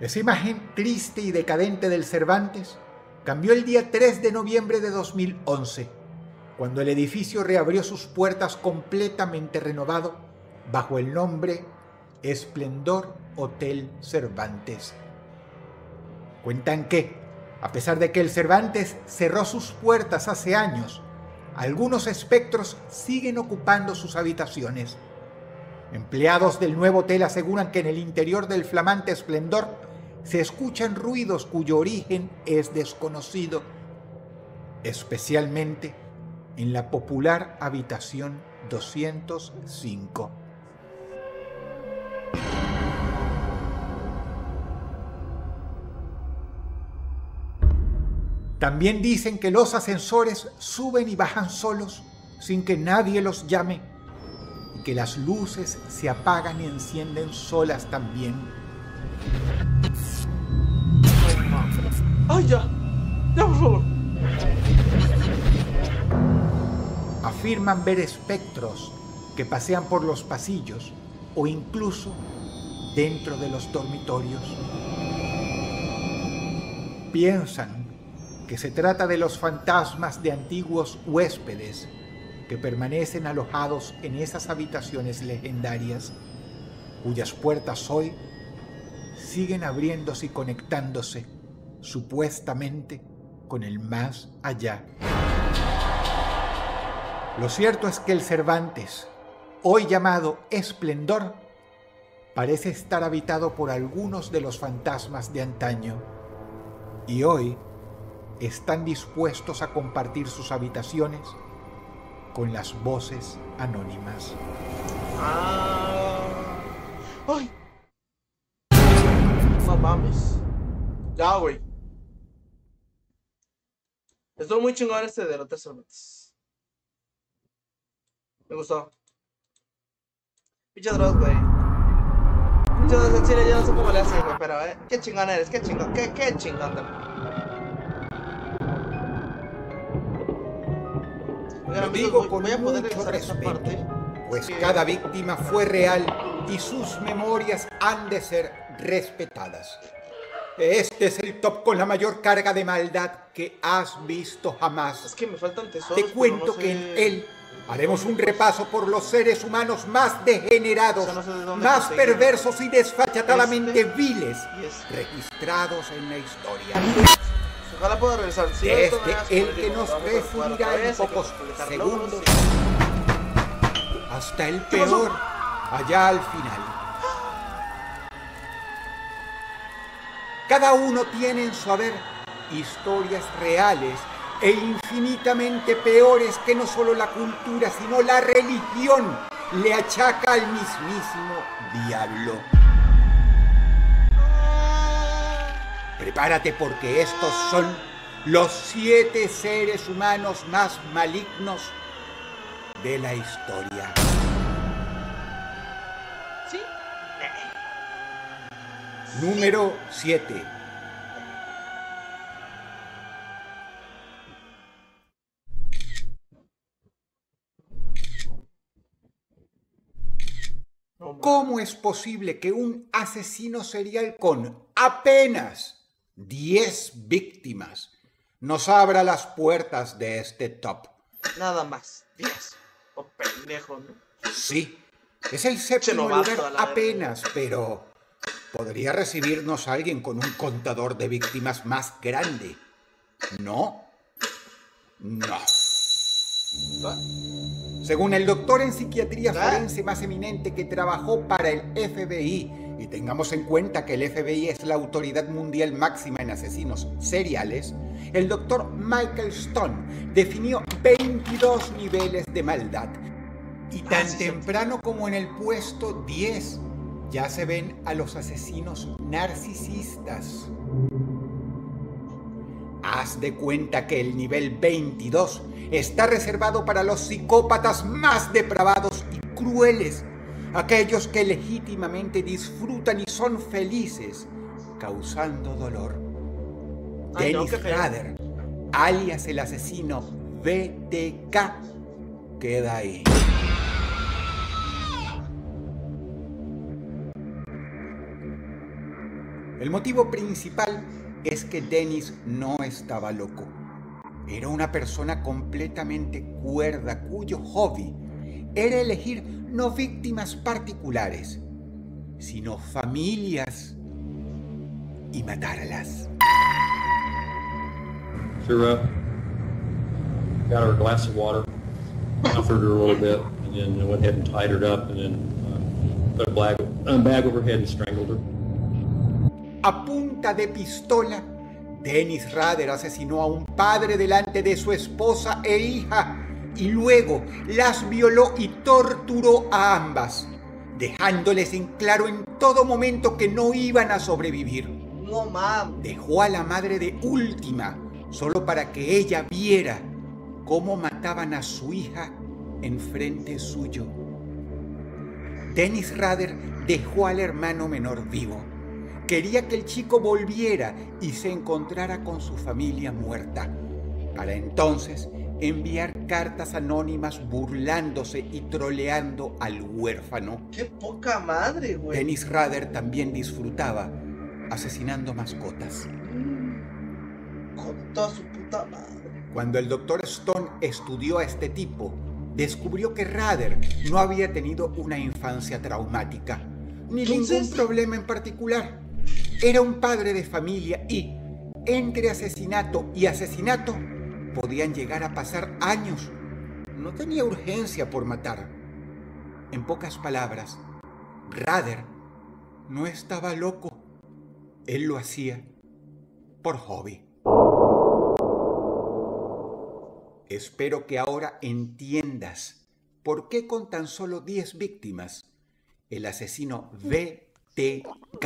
Esa imagen triste y decadente del Cervantes cambió el día 3 de noviembre de 2011, cuando el edificio reabrió sus puertas completamente renovado bajo el nombre Esplendor Hotel Cervantes. Cuentan que, a pesar de que el Cervantes cerró sus puertas hace años, algunos espectros siguen ocupando sus habitaciones. Empleados del nuevo hotel aseguran que en el interior del flamante esplendor se escuchan ruidos cuyo origen es desconocido, especialmente en la popular habitación 205. También dicen que los ascensores suben y bajan solos sin que nadie los llame y que las luces se apagan y encienden solas también. ¡Ay, ya! ¡Ya, por favor! Afirman ver espectros que pasean por los pasillos o incluso dentro de los dormitorios. Piensan que se trata de los fantasmas de antiguos huéspedes que permanecen alojados en esas habitaciones legendarias, cuyas puertas hoy siguen abriéndose y conectándose supuestamente con el más allá. Lo cierto es que el Cervantes, hoy llamado Esplendor, parece estar habitado por algunos de los fantasmas de antaño y hoy están dispuestos a compartir sus habitaciones con las voces anónimas. Ah. ¡Ay! No mames. Ya, güey. Estuvo muy chingón este de Hotel Cervantes. Me gustó. Pinche Dross, güey. Pinche Dross en Chile, yo no sé cómo le hacen, güey, pero, eh. Qué chingón eres, qué chingón, qué, qué chingón. Amigos, digo con voy a poder mucho regresar a esta respeto, parte. pues Sí. cada víctima fue real y sus memorias han de ser respetadas. Este es el top con la mayor carga de maldad que has visto jamás. Es que me faltan tesoros. Te cuento no sé- que en él haremos un repaso por los seres humanos más degenerados, O sea, no sé de dónde más perversos y desfachatadamente Este viles este. registrados en la historia. Ojalá pueda regresar. Si Desde esto me el que nos recibirá en pocos segundos. logros, sí. hasta el peor, allá al final. Cada uno tiene en su haber historias reales e infinitamente peores que no solo la cultura, sino la religión le achaca al mismísimo diablo. Prepárate porque estos son los siete seres humanos más malignos de la historia. Número 7. ¿Cómo es posible que un asesino serial con apenas 10 víctimas nos abra las puertas de este top? Nada más, 10. O oh, pendejo, ¿no? Sí, es el séptimo lugar apenas, pero podría recibirnos alguien con un contador de víctimas más grande. ¿No? No. Según el doctor en psiquiatría forense más eminente que trabajó para el FBI, y tengamos en cuenta que el FBI es la autoridad mundial máxima en asesinos seriales, el doctor Michael Stone definió 22 niveles de maldad. Y Ah, tan temprano como en el puesto 10 ya se ven a los asesinos narcisistas. Haz de cuenta que el nivel 22 está reservado para los psicópatas más depravados y crueles, aquellos que legítimamente disfrutan y son felices, causando dolor. Ay, no, Dennis feo. Rader, alias el asesino BTK, queda ahí. El motivo principal es que Dennis no estaba loco. Era una persona completamente cuerda cuyo hobby era elegir no víctimas particulares, sino familias y matarlas. Her up, got her a glass of water, comforted her a little bit, and then went ahead and tied her up, and then uh, put a bag over her head and strangled her. A punta de pistola, Dennis Rader asesinó a un padre delante de su esposa e hija y luego las violó y torturó a ambas, dejándoles en claro en todo momento que no iban a sobrevivir. No mames. Dejó a la madre de última solo para que ella viera cómo mataban a su hija en frente suyo. Dennis Rader dejó al hermano menor vivo. Quería que el chico volviera y se encontrara con su familia muerta, para entonces enviar cartas anónimas burlándose y troleando al huérfano. Qué poca madre, güey. Dennis Rader también disfrutaba asesinando mascotas. Con toda su puta madre. Cuando el doctor Stone estudió a este tipo, descubrió que Rader no había tenido una infancia traumática, ni Entonces- ningún problema en particular. Era un padre de familia y, entre asesinato y asesinato, podían llegar a pasar años. No tenía urgencia por matar. En pocas palabras, Rader no estaba loco. Él lo hacía por hobby. Espero que ahora entiendas por qué con tan solo 10 víctimas el asesino BTK,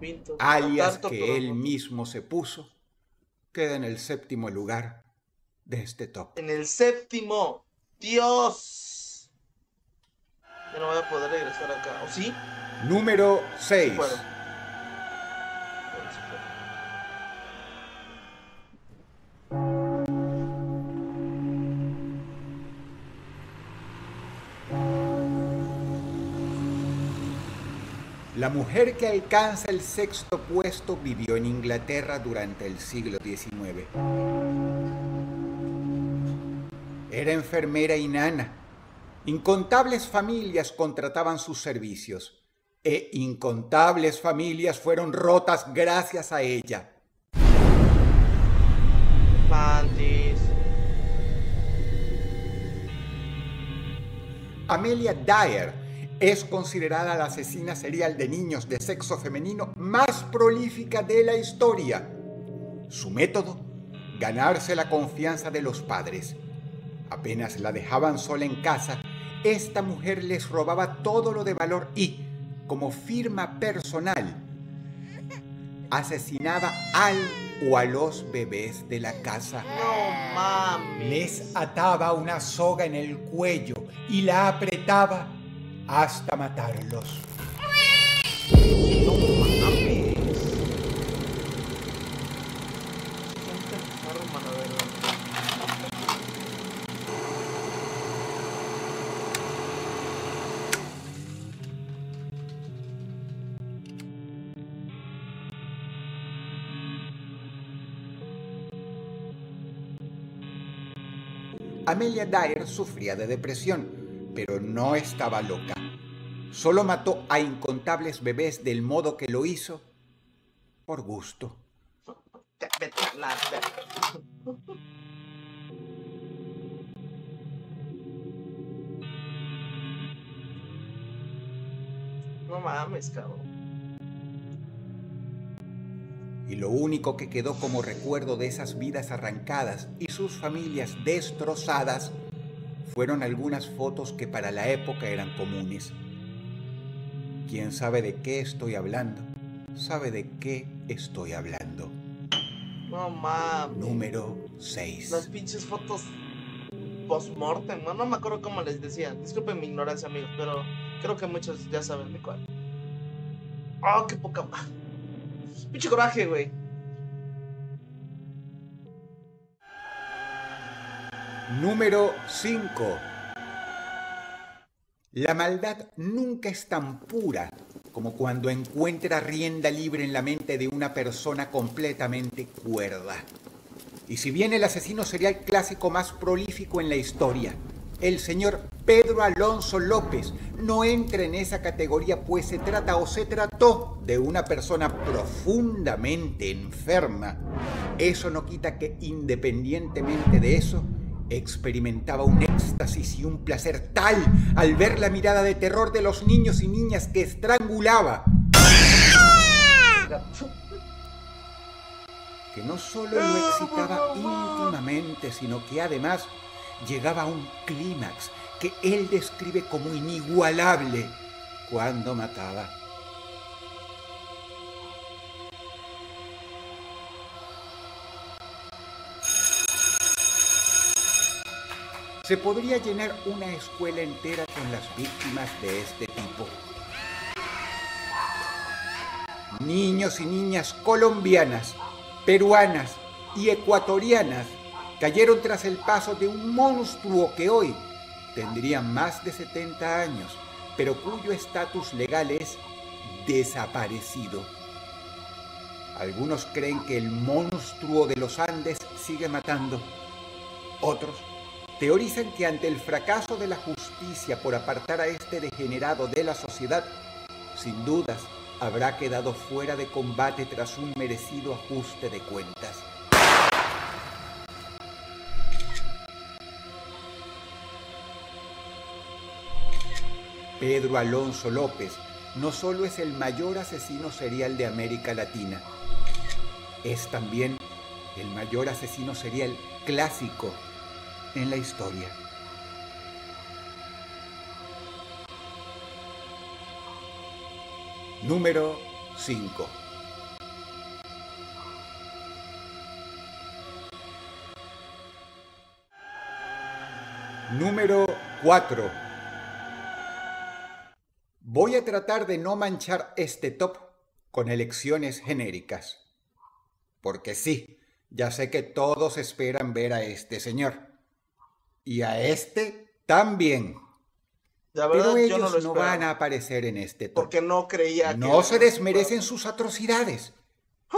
Vinto. alias Tanto, que él no. mismo se puso, queda en el séptimo lugar de este top. En el séptimo. Dios. Ya no voy a poder regresar acá. ¿O sí? Número 6. Sí. Bueno, La mujer que alcanza el sexto puesto vivió en Inglaterra durante el siglo XIX. Era enfermera y nana. Incontables familias contrataban sus servicios e incontables familias fueron rotas gracias a ella. Mantis. Amelia Dyer es considerada la asesina serial de niños de sexo femenino más prolífica de la historia. Su método, ganarse la confianza de los padres. Apenas la dejaban sola en casa, esta mujer les robaba todo lo de valor y, como firma personal, asesinaba al o a los bebés de la casa. No mames. Les ataba una soga en el cuello y la apretaba hasta matarlos. Amelia Dyer sufría de depresión, pero no estaba loca. Solo mató a incontables bebés del modo que lo hizo por gusto. No mames, cabrón. Y lo único que quedó como recuerdo de esas vidas arrancadas y sus familias destrozadas fueron algunas fotos que para la época eran comunes. Quien sabe de qué estoy hablando, sabe de qué estoy hablando. No mames. Número 6. Las pinches fotos post-mortem, no, no me acuerdo cómo les decía. Disculpen mi ignorancia, amigos, pero creo que muchos ya saben de cuál. Oh, qué poca. Pinche coraje, güey. Número 5. La maldad nunca es tan pura como cuando encuentra rienda libre en la mente de una persona completamente cuerda. Y si bien el asesino sería el clásico más prolífico en la historia, el señor Pedro Alonso López no entra en esa categoría pues se trata o se trató de una persona profundamente enferma. Eso no quita que independientemente de eso, experimentaba un éxtasis y un placer tal al ver la mirada de terror de los niños y niñas que estrangulaba, que no solo lo excitaba íntimamente, sino que además llegaba a un clímax que él describe como inigualable cuando mataba. Se podría llenar una escuela entera con las víctimas de este tipo. Niños y niñas colombianas, peruanas y ecuatorianas cayeron tras el paso de un monstruo que hoy tendría más de 70 años, pero cuyo estatus legal es desaparecido. Algunos creen que el monstruo de los Andes sigue matando. Otros teorizan que ante el fracaso de la justicia por apartar a este degenerado de la sociedad, sin dudas habrá quedado fuera de combate tras un merecido ajuste de cuentas. Pedro Alonso López no solo es el mayor asesino serial de América Latina, es también el mayor asesino serial clásico en la historia. Número 5. Número 4. Voy a tratar de no manchar este top con elecciones genéricas. Porque sí, ya sé que todos esperan ver a este señor. Y a este también. La verdad, Pero ellos yo no lo van a aparecer en este top. Porque no creía que. No se desmerecen sus atrocidades.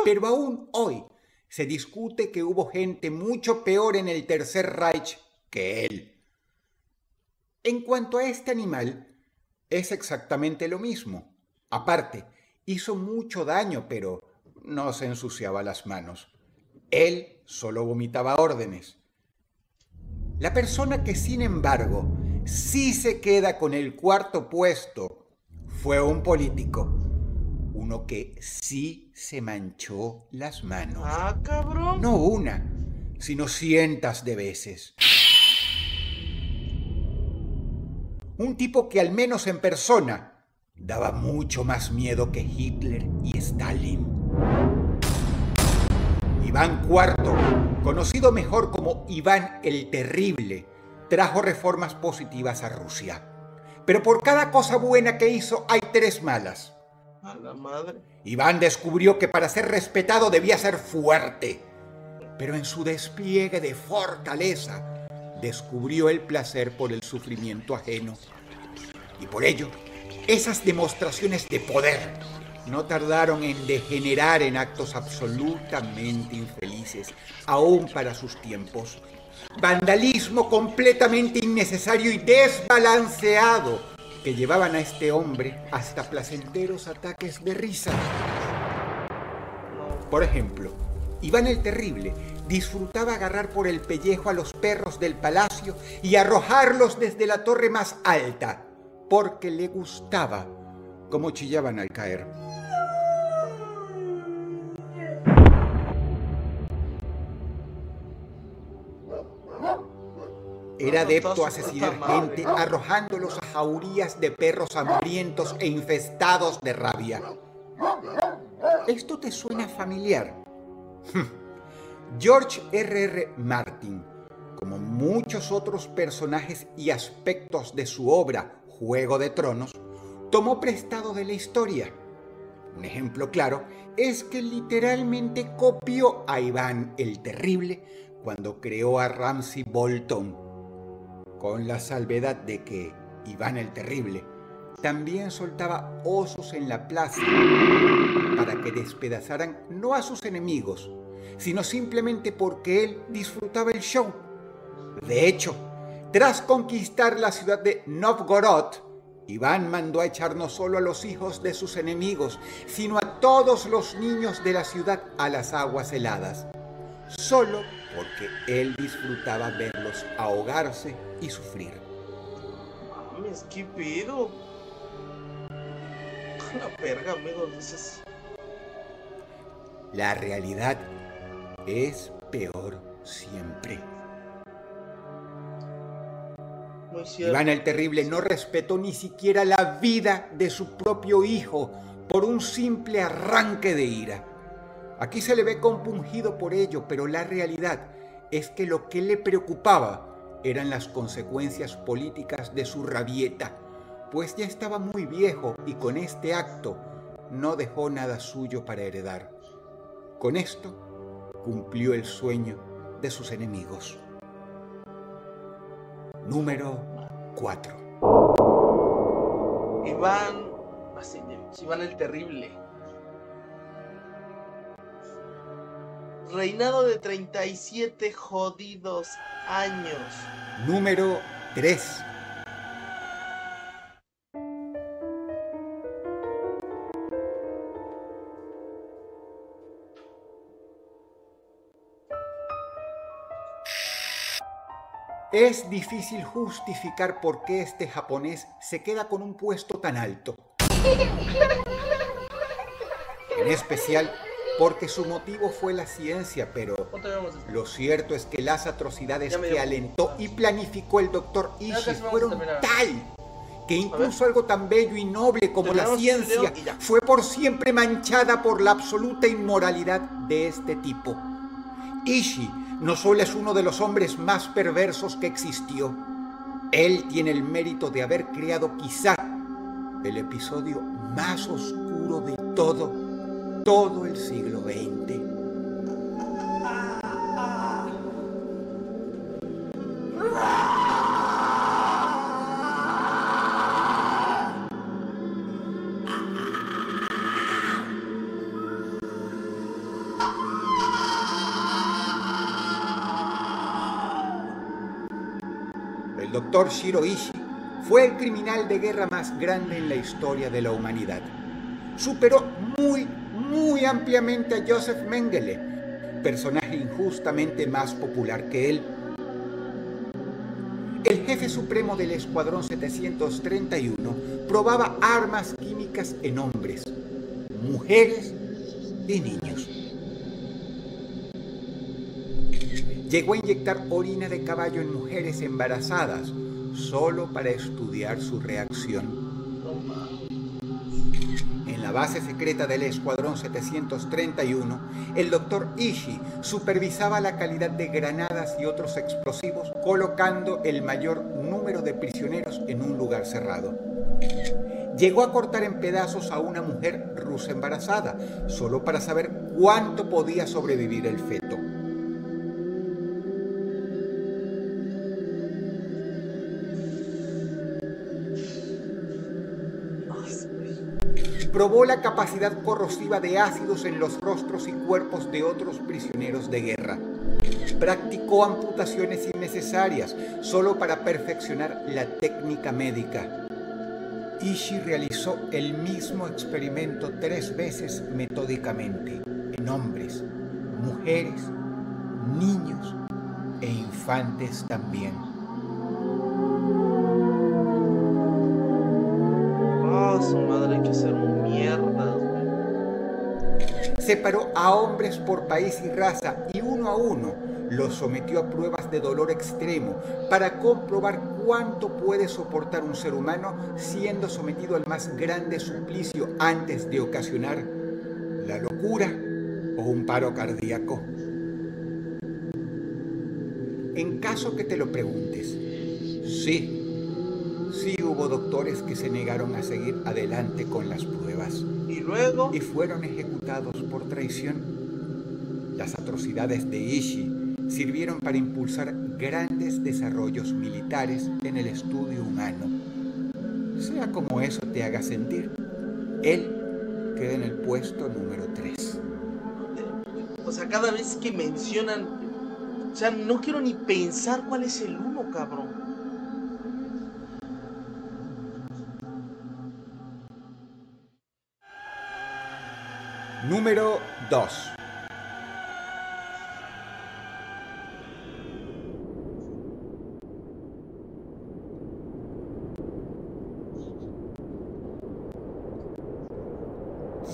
Pero aún hoy se discute que hubo gente mucho peor en el Tercer Reich que él. En cuanto a este animal, es exactamente lo mismo. Aparte, hizo mucho daño, pero no se ensuciaba las manos. Él solo vomitaba órdenes. La persona que, sin embargo, sí se queda con el cuarto puesto fue un político. Uno que sí se manchó las manos. Ah, cabrón. No una, sino cientos de veces. Un tipo que al menos en persona daba mucho más miedo que Hitler y Stalin. Iván IV, conocido mejor como Iván el Terrible, trajo reformas positivas a Rusia. Pero por cada cosa buena que hizo hay tres malas. A la madre. Iván descubrió que para ser respetado debía ser fuerte, pero en su despliegue de fortaleza descubrió el placer por el sufrimiento ajeno. Y por ello, esas demostraciones de poder no tardaron en degenerar en actos absolutamente infelices, aún para sus tiempos. Vandalismo completamente innecesario y desbalanceado que llevaban a este hombre hasta placenteros ataques de risa. Por ejemplo, Iván el Terrible disfrutaba agarrar por el pellejo a los perros del palacio y arrojarlos desde la torre más alta, porque le gustaba cómo chillaban al caer. Era adepto a asesinar gente arrojándolos a jaurías de perros hambrientos e infestados de rabia. ¿Esto te suena familiar? George R.R. R. Martin, como muchos otros personajes y aspectos de su obra Juego de Tronos, tomó prestado de la historia. Un ejemplo claro es que literalmente copió a Iván el Terrible cuando creó a Ramsay Bolton, con la salvedad de que Iván el Terrible también soltaba osos en la plaza para que despedazaran no a sus enemigos, sino simplemente porque él disfrutaba el show. De hecho, tras conquistar la ciudad de Novgorod, Iván mandó a echar no solo a los hijos de sus enemigos, sino a todos los niños de la ciudad a las aguas heladas, solo porque él disfrutaba verlos ahogarse y sufrir. Mames, qué pedo. La verga, amigos. La realidad es peor siempre. Iván el Terrible no respetó ni siquiera la vida de su propio hijo por un simple arranque de ira. Aquí se le ve compungido por ello, pero la realidad es que lo que le preocupaba eran las consecuencias políticas de su rabieta, pues ya estaba muy viejo y con este acto no dejó nada suyo para heredar. Con esto cumplió el sueño de sus enemigos. Número 4. Iván, Iván el Terrible. Reinado de 37 jodidos años. Número 3. Es difícil justificar por qué este japonés se queda con un puesto tan alto. En especial porque su motivo fue la ciencia, pero lo cierto es que las atrocidades que alentó y planificó el doctor Ishii fueron tal que incluso algo tan bello y noble como la ciencia fue por siempre manchada por la absoluta inmoralidad de este tipo. Ishii no solo es uno de los hombres más perversos que existió, él tiene el mérito de haber creado quizá el episodio más oscuro de todo, todo el siglo XX. Doctor Shiro Ishii fue el criminal de guerra más grande en la historia de la humanidad. Superó muy, muy ampliamente a Joseph Mengele, personaje injustamente más popular que él. El jefe supremo del Escuadrón 731 probaba armas químicas en hombres, mujeres y niños. Llegó a inyectar orina de caballo en mujeres embarazadas solo para estudiar su reacción. En la base secreta del Escuadrón 731, el doctor Ishii supervisaba la calidad de granadas y otros explosivos, colocando el mayor número de prisioneros en un lugar cerrado. Llegó a cortar en pedazos a una mujer rusa embarazada, solo para saber cuánto podía sobrevivir el feto. Probó la capacidad corrosiva de ácidos en los rostros y cuerpos de otros prisioneros de guerra. practicó amputaciones innecesarias solo para perfeccionar la técnica médica. Ishii realizó el mismo experimento tres veces metódicamente en hombres, mujeres, niños e infantes también. Ah, su madre, hay que ser Separó a hombres por país y raza y uno a uno los sometió a pruebas de dolor extremo para comprobar cuánto puede soportar un ser humano siendo sometido al más grande suplicio antes de ocasionar la locura o un paro cardíaco. En caso que te lo preguntes, sí, sí hubo doctores que se negaron a seguir adelante con las pruebas Y luego, y fueron ejecutados por traición. Las atrocidades de Ishii sirvieron para impulsar grandes desarrollos militares en el estudio humano. Sea como eso te haga sentir, él queda en el puesto número 3. o sea, cada vez que mencionan, o sea, no quiero ni pensar cuál es el uno, cabrón. Número 2.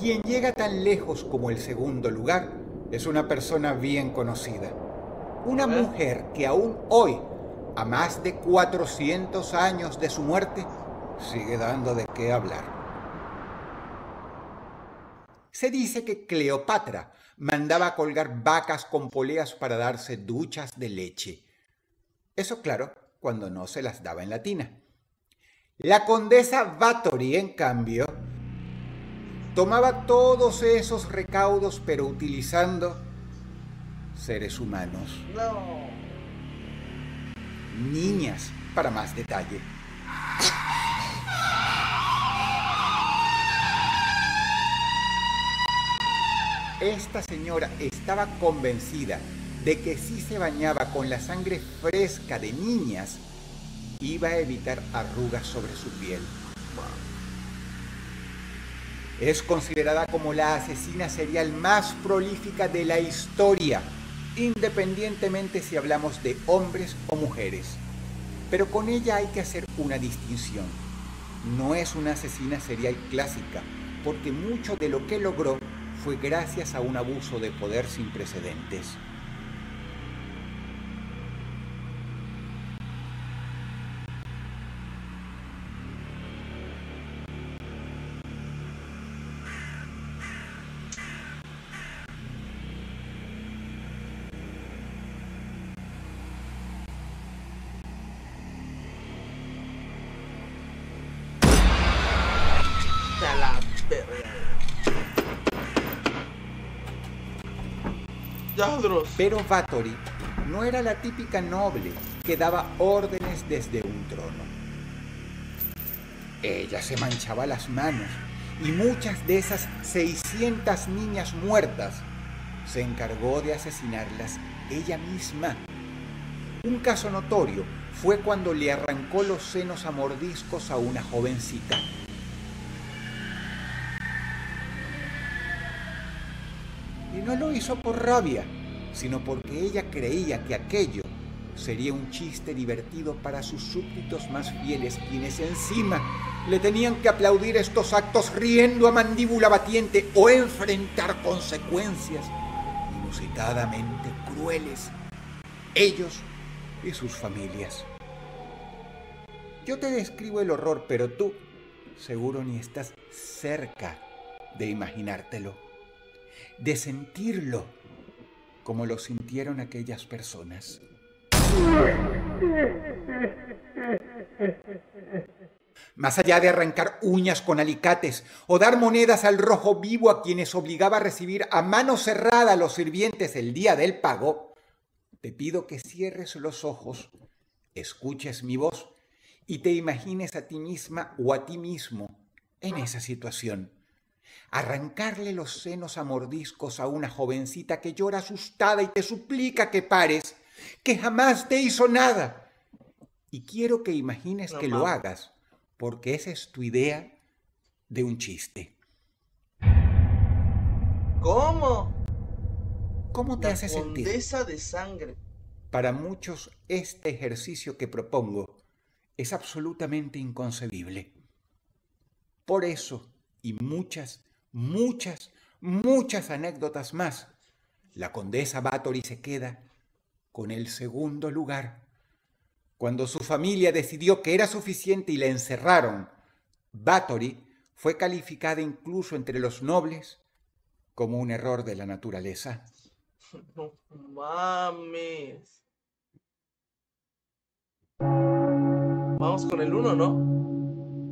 Quien llega tan lejos como el segundo lugar es una persona bien conocida. Una mujer que aún hoy, a más de 400 años de su muerte, sigue dando de qué hablar. Se dice que Cleopatra mandaba colgar vacas con poleas para darse duchas de leche. Eso claro, cuando no se las daba en la tina. La condesa Bathory, en cambio, tomaba todos esos recaudos pero utilizando seres humanos, No. niñas, para más detalle. Esta señora estaba convencida de que si se bañaba con la sangre fresca de niñas, iba a evitar arrugas sobre su piel. Es considerada como la asesina serial más prolífica de la historia, independientemente si hablamos de hombres o mujeres. Pero con ella hay que hacer una distinción. No es una asesina serial clásica, porque mucho de lo que logró fue gracias a un abuso de poder sin precedentes. Pero Bathory no era la típica noble que daba órdenes desde un trono. Ella se manchaba las manos y muchas de esas 600 niñas muertas se encargó de asesinarlas ella misma. Un caso notorio fue cuando le arrancó los senos a mordiscos a una jovencita. Y no lo hizo por rabia, sino porque ella creía que aquello sería un chiste divertido para sus súbditos más fieles, quienes encima le tenían que aplaudir estos actos riendo a mandíbula batiente o enfrentar consecuencias inusitadamente crueles, ellos y sus familias. Yo te describo el horror, pero tú seguro ni estás cerca de imaginártelo, de sentirlo como lo sintieron aquellas personas. Más allá de arrancar uñas con alicates o dar monedas al rojo vivo a quienes obligaba a recibir a mano cerrada a los sirvientes el día del pago, te pido que cierres los ojos, escuches mi voz y te imagines a ti misma o a ti mismo en esa situación. Arrancarle los senos a mordiscos a una jovencita que llora asustada y te suplica que pares, que jamás te hizo nada. Y quiero que imagines No que lo hagas, porque esa es tu idea de un chiste. ¿Cómo? ¿Cómo te La hace sentir? de sangre. Para muchos, este ejercicio que propongo es absolutamente inconcebible. Por eso, y muchas, muchas, muchas anécdotas más, la condesa Bathory se queda con el segundo lugar. Cuando su familia decidió que era suficiente y la encerraron, Bathory fue calificada incluso entre los nobles como un error de la naturaleza. No mames. Vamos con el uno, ¿no?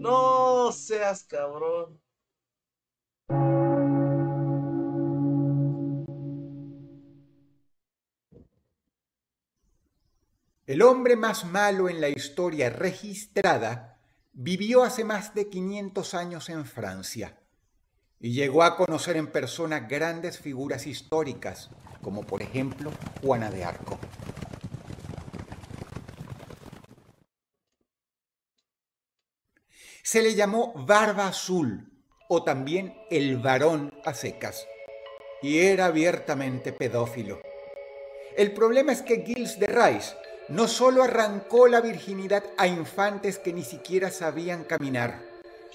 No seas cabrón. El hombre más malo en la historia registrada vivió hace más de 500 años en Francia y llegó a conocer en persona grandes figuras históricas, como por ejemplo Juana de Arco. Se le llamó Barba Azul o también el varón a secas y era abiertamente pedófilo. El problema es que Gilles de Rais no solo arrancó la virginidad a infantes que ni siquiera sabían caminar,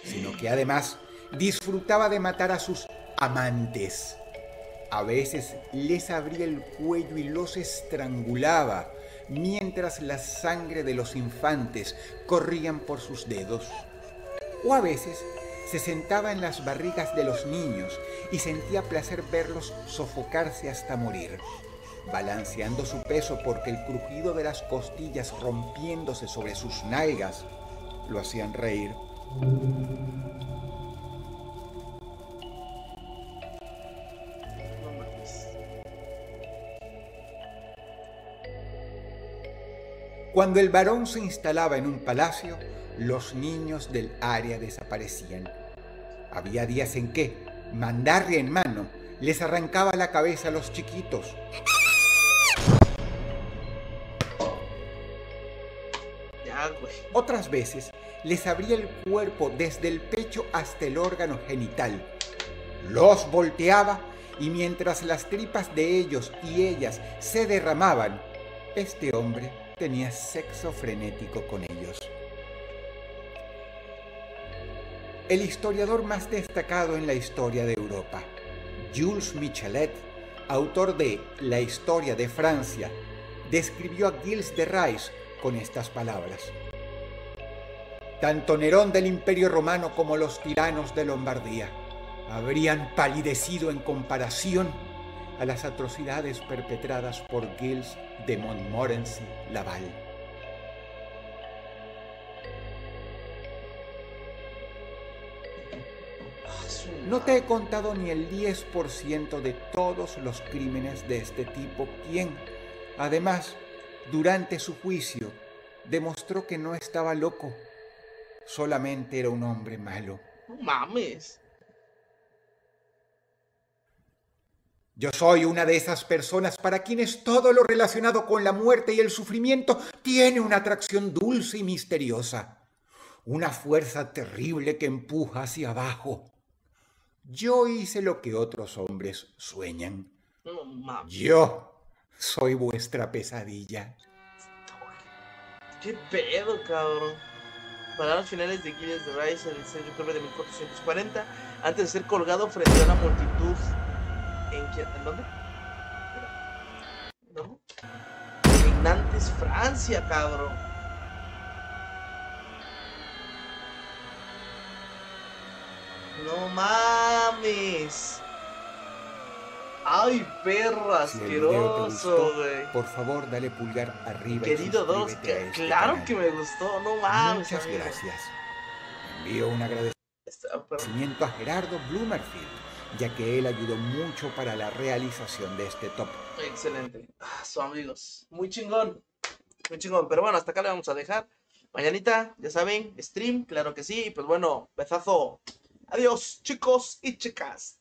sino que además disfrutaba de matar a sus amantes. A veces les abría el cuello y los estrangulaba, mientras la sangre de los infantes corrían por sus dedos. O a veces se sentaba en las barrigas de los niños y sentía placer verlos sofocarse hasta morir, balanceando su peso porque el crujido de las costillas rompiéndose sobre sus nalgas lo hacían reír. Cuando el varón se instalaba en un palacio, los niños del área desaparecían. Había días en que, mandarria en mano, les arrancaba la cabeza a los chiquitos. Otras veces les abría el cuerpo desde el pecho hasta el órgano genital. Los volteaba y mientras las tripas de ellos y ellas se derramaban, este hombre tenía sexo frenético con ellos. El historiador más destacado en la historia de Europa, Jules Michelet, autor de La historia de Francia, describió a Gilles de Rais con estas palabras. Tanto Nerón del Imperio Romano como los tiranos de Lombardía habrían palidecido en comparación a las atrocidades perpetradas por Gilles de Montmorency Laval. No te he contado ni el 10% de todos los crímenes de este tipo, quien, además, durante su juicio, demostró que no estaba loco, solamente era un hombre malo. No mames. Yo soy una de esas personas para quienes todo lo relacionado con la muerte y el sufrimiento tiene una atracción dulce y misteriosa, una fuerza terrible que empuja hacia abajo. Yo hice lo que otros hombres sueñan. No mames. Yo soy vuestra pesadilla. ¿Qué pedo, cabrón? Palabras finales de Gilles de Rice el 6 de octubre de 1440, antes de ser colgado frente a una multitud. ¿En, ¿en dónde? ¿No? En Francia, cabrón. No mames. Ay, perro asqueroso, güey. por favor dale pulgar arriba. y Querido Dos, que- este claro canal. que me gustó, no mames. Muchas amigo. gracias. Envío un agradecimiento. A Gerardo Blumerfield, ya que él ayudó mucho para la realización de este top. Excelente. Ah, amigos. Muy chingón. Muy chingón. Pero bueno, hasta acá le vamos a dejar. Mañanita, ya saben, stream, claro que sí. Pues bueno, besazo Adiós, chicos y chicas.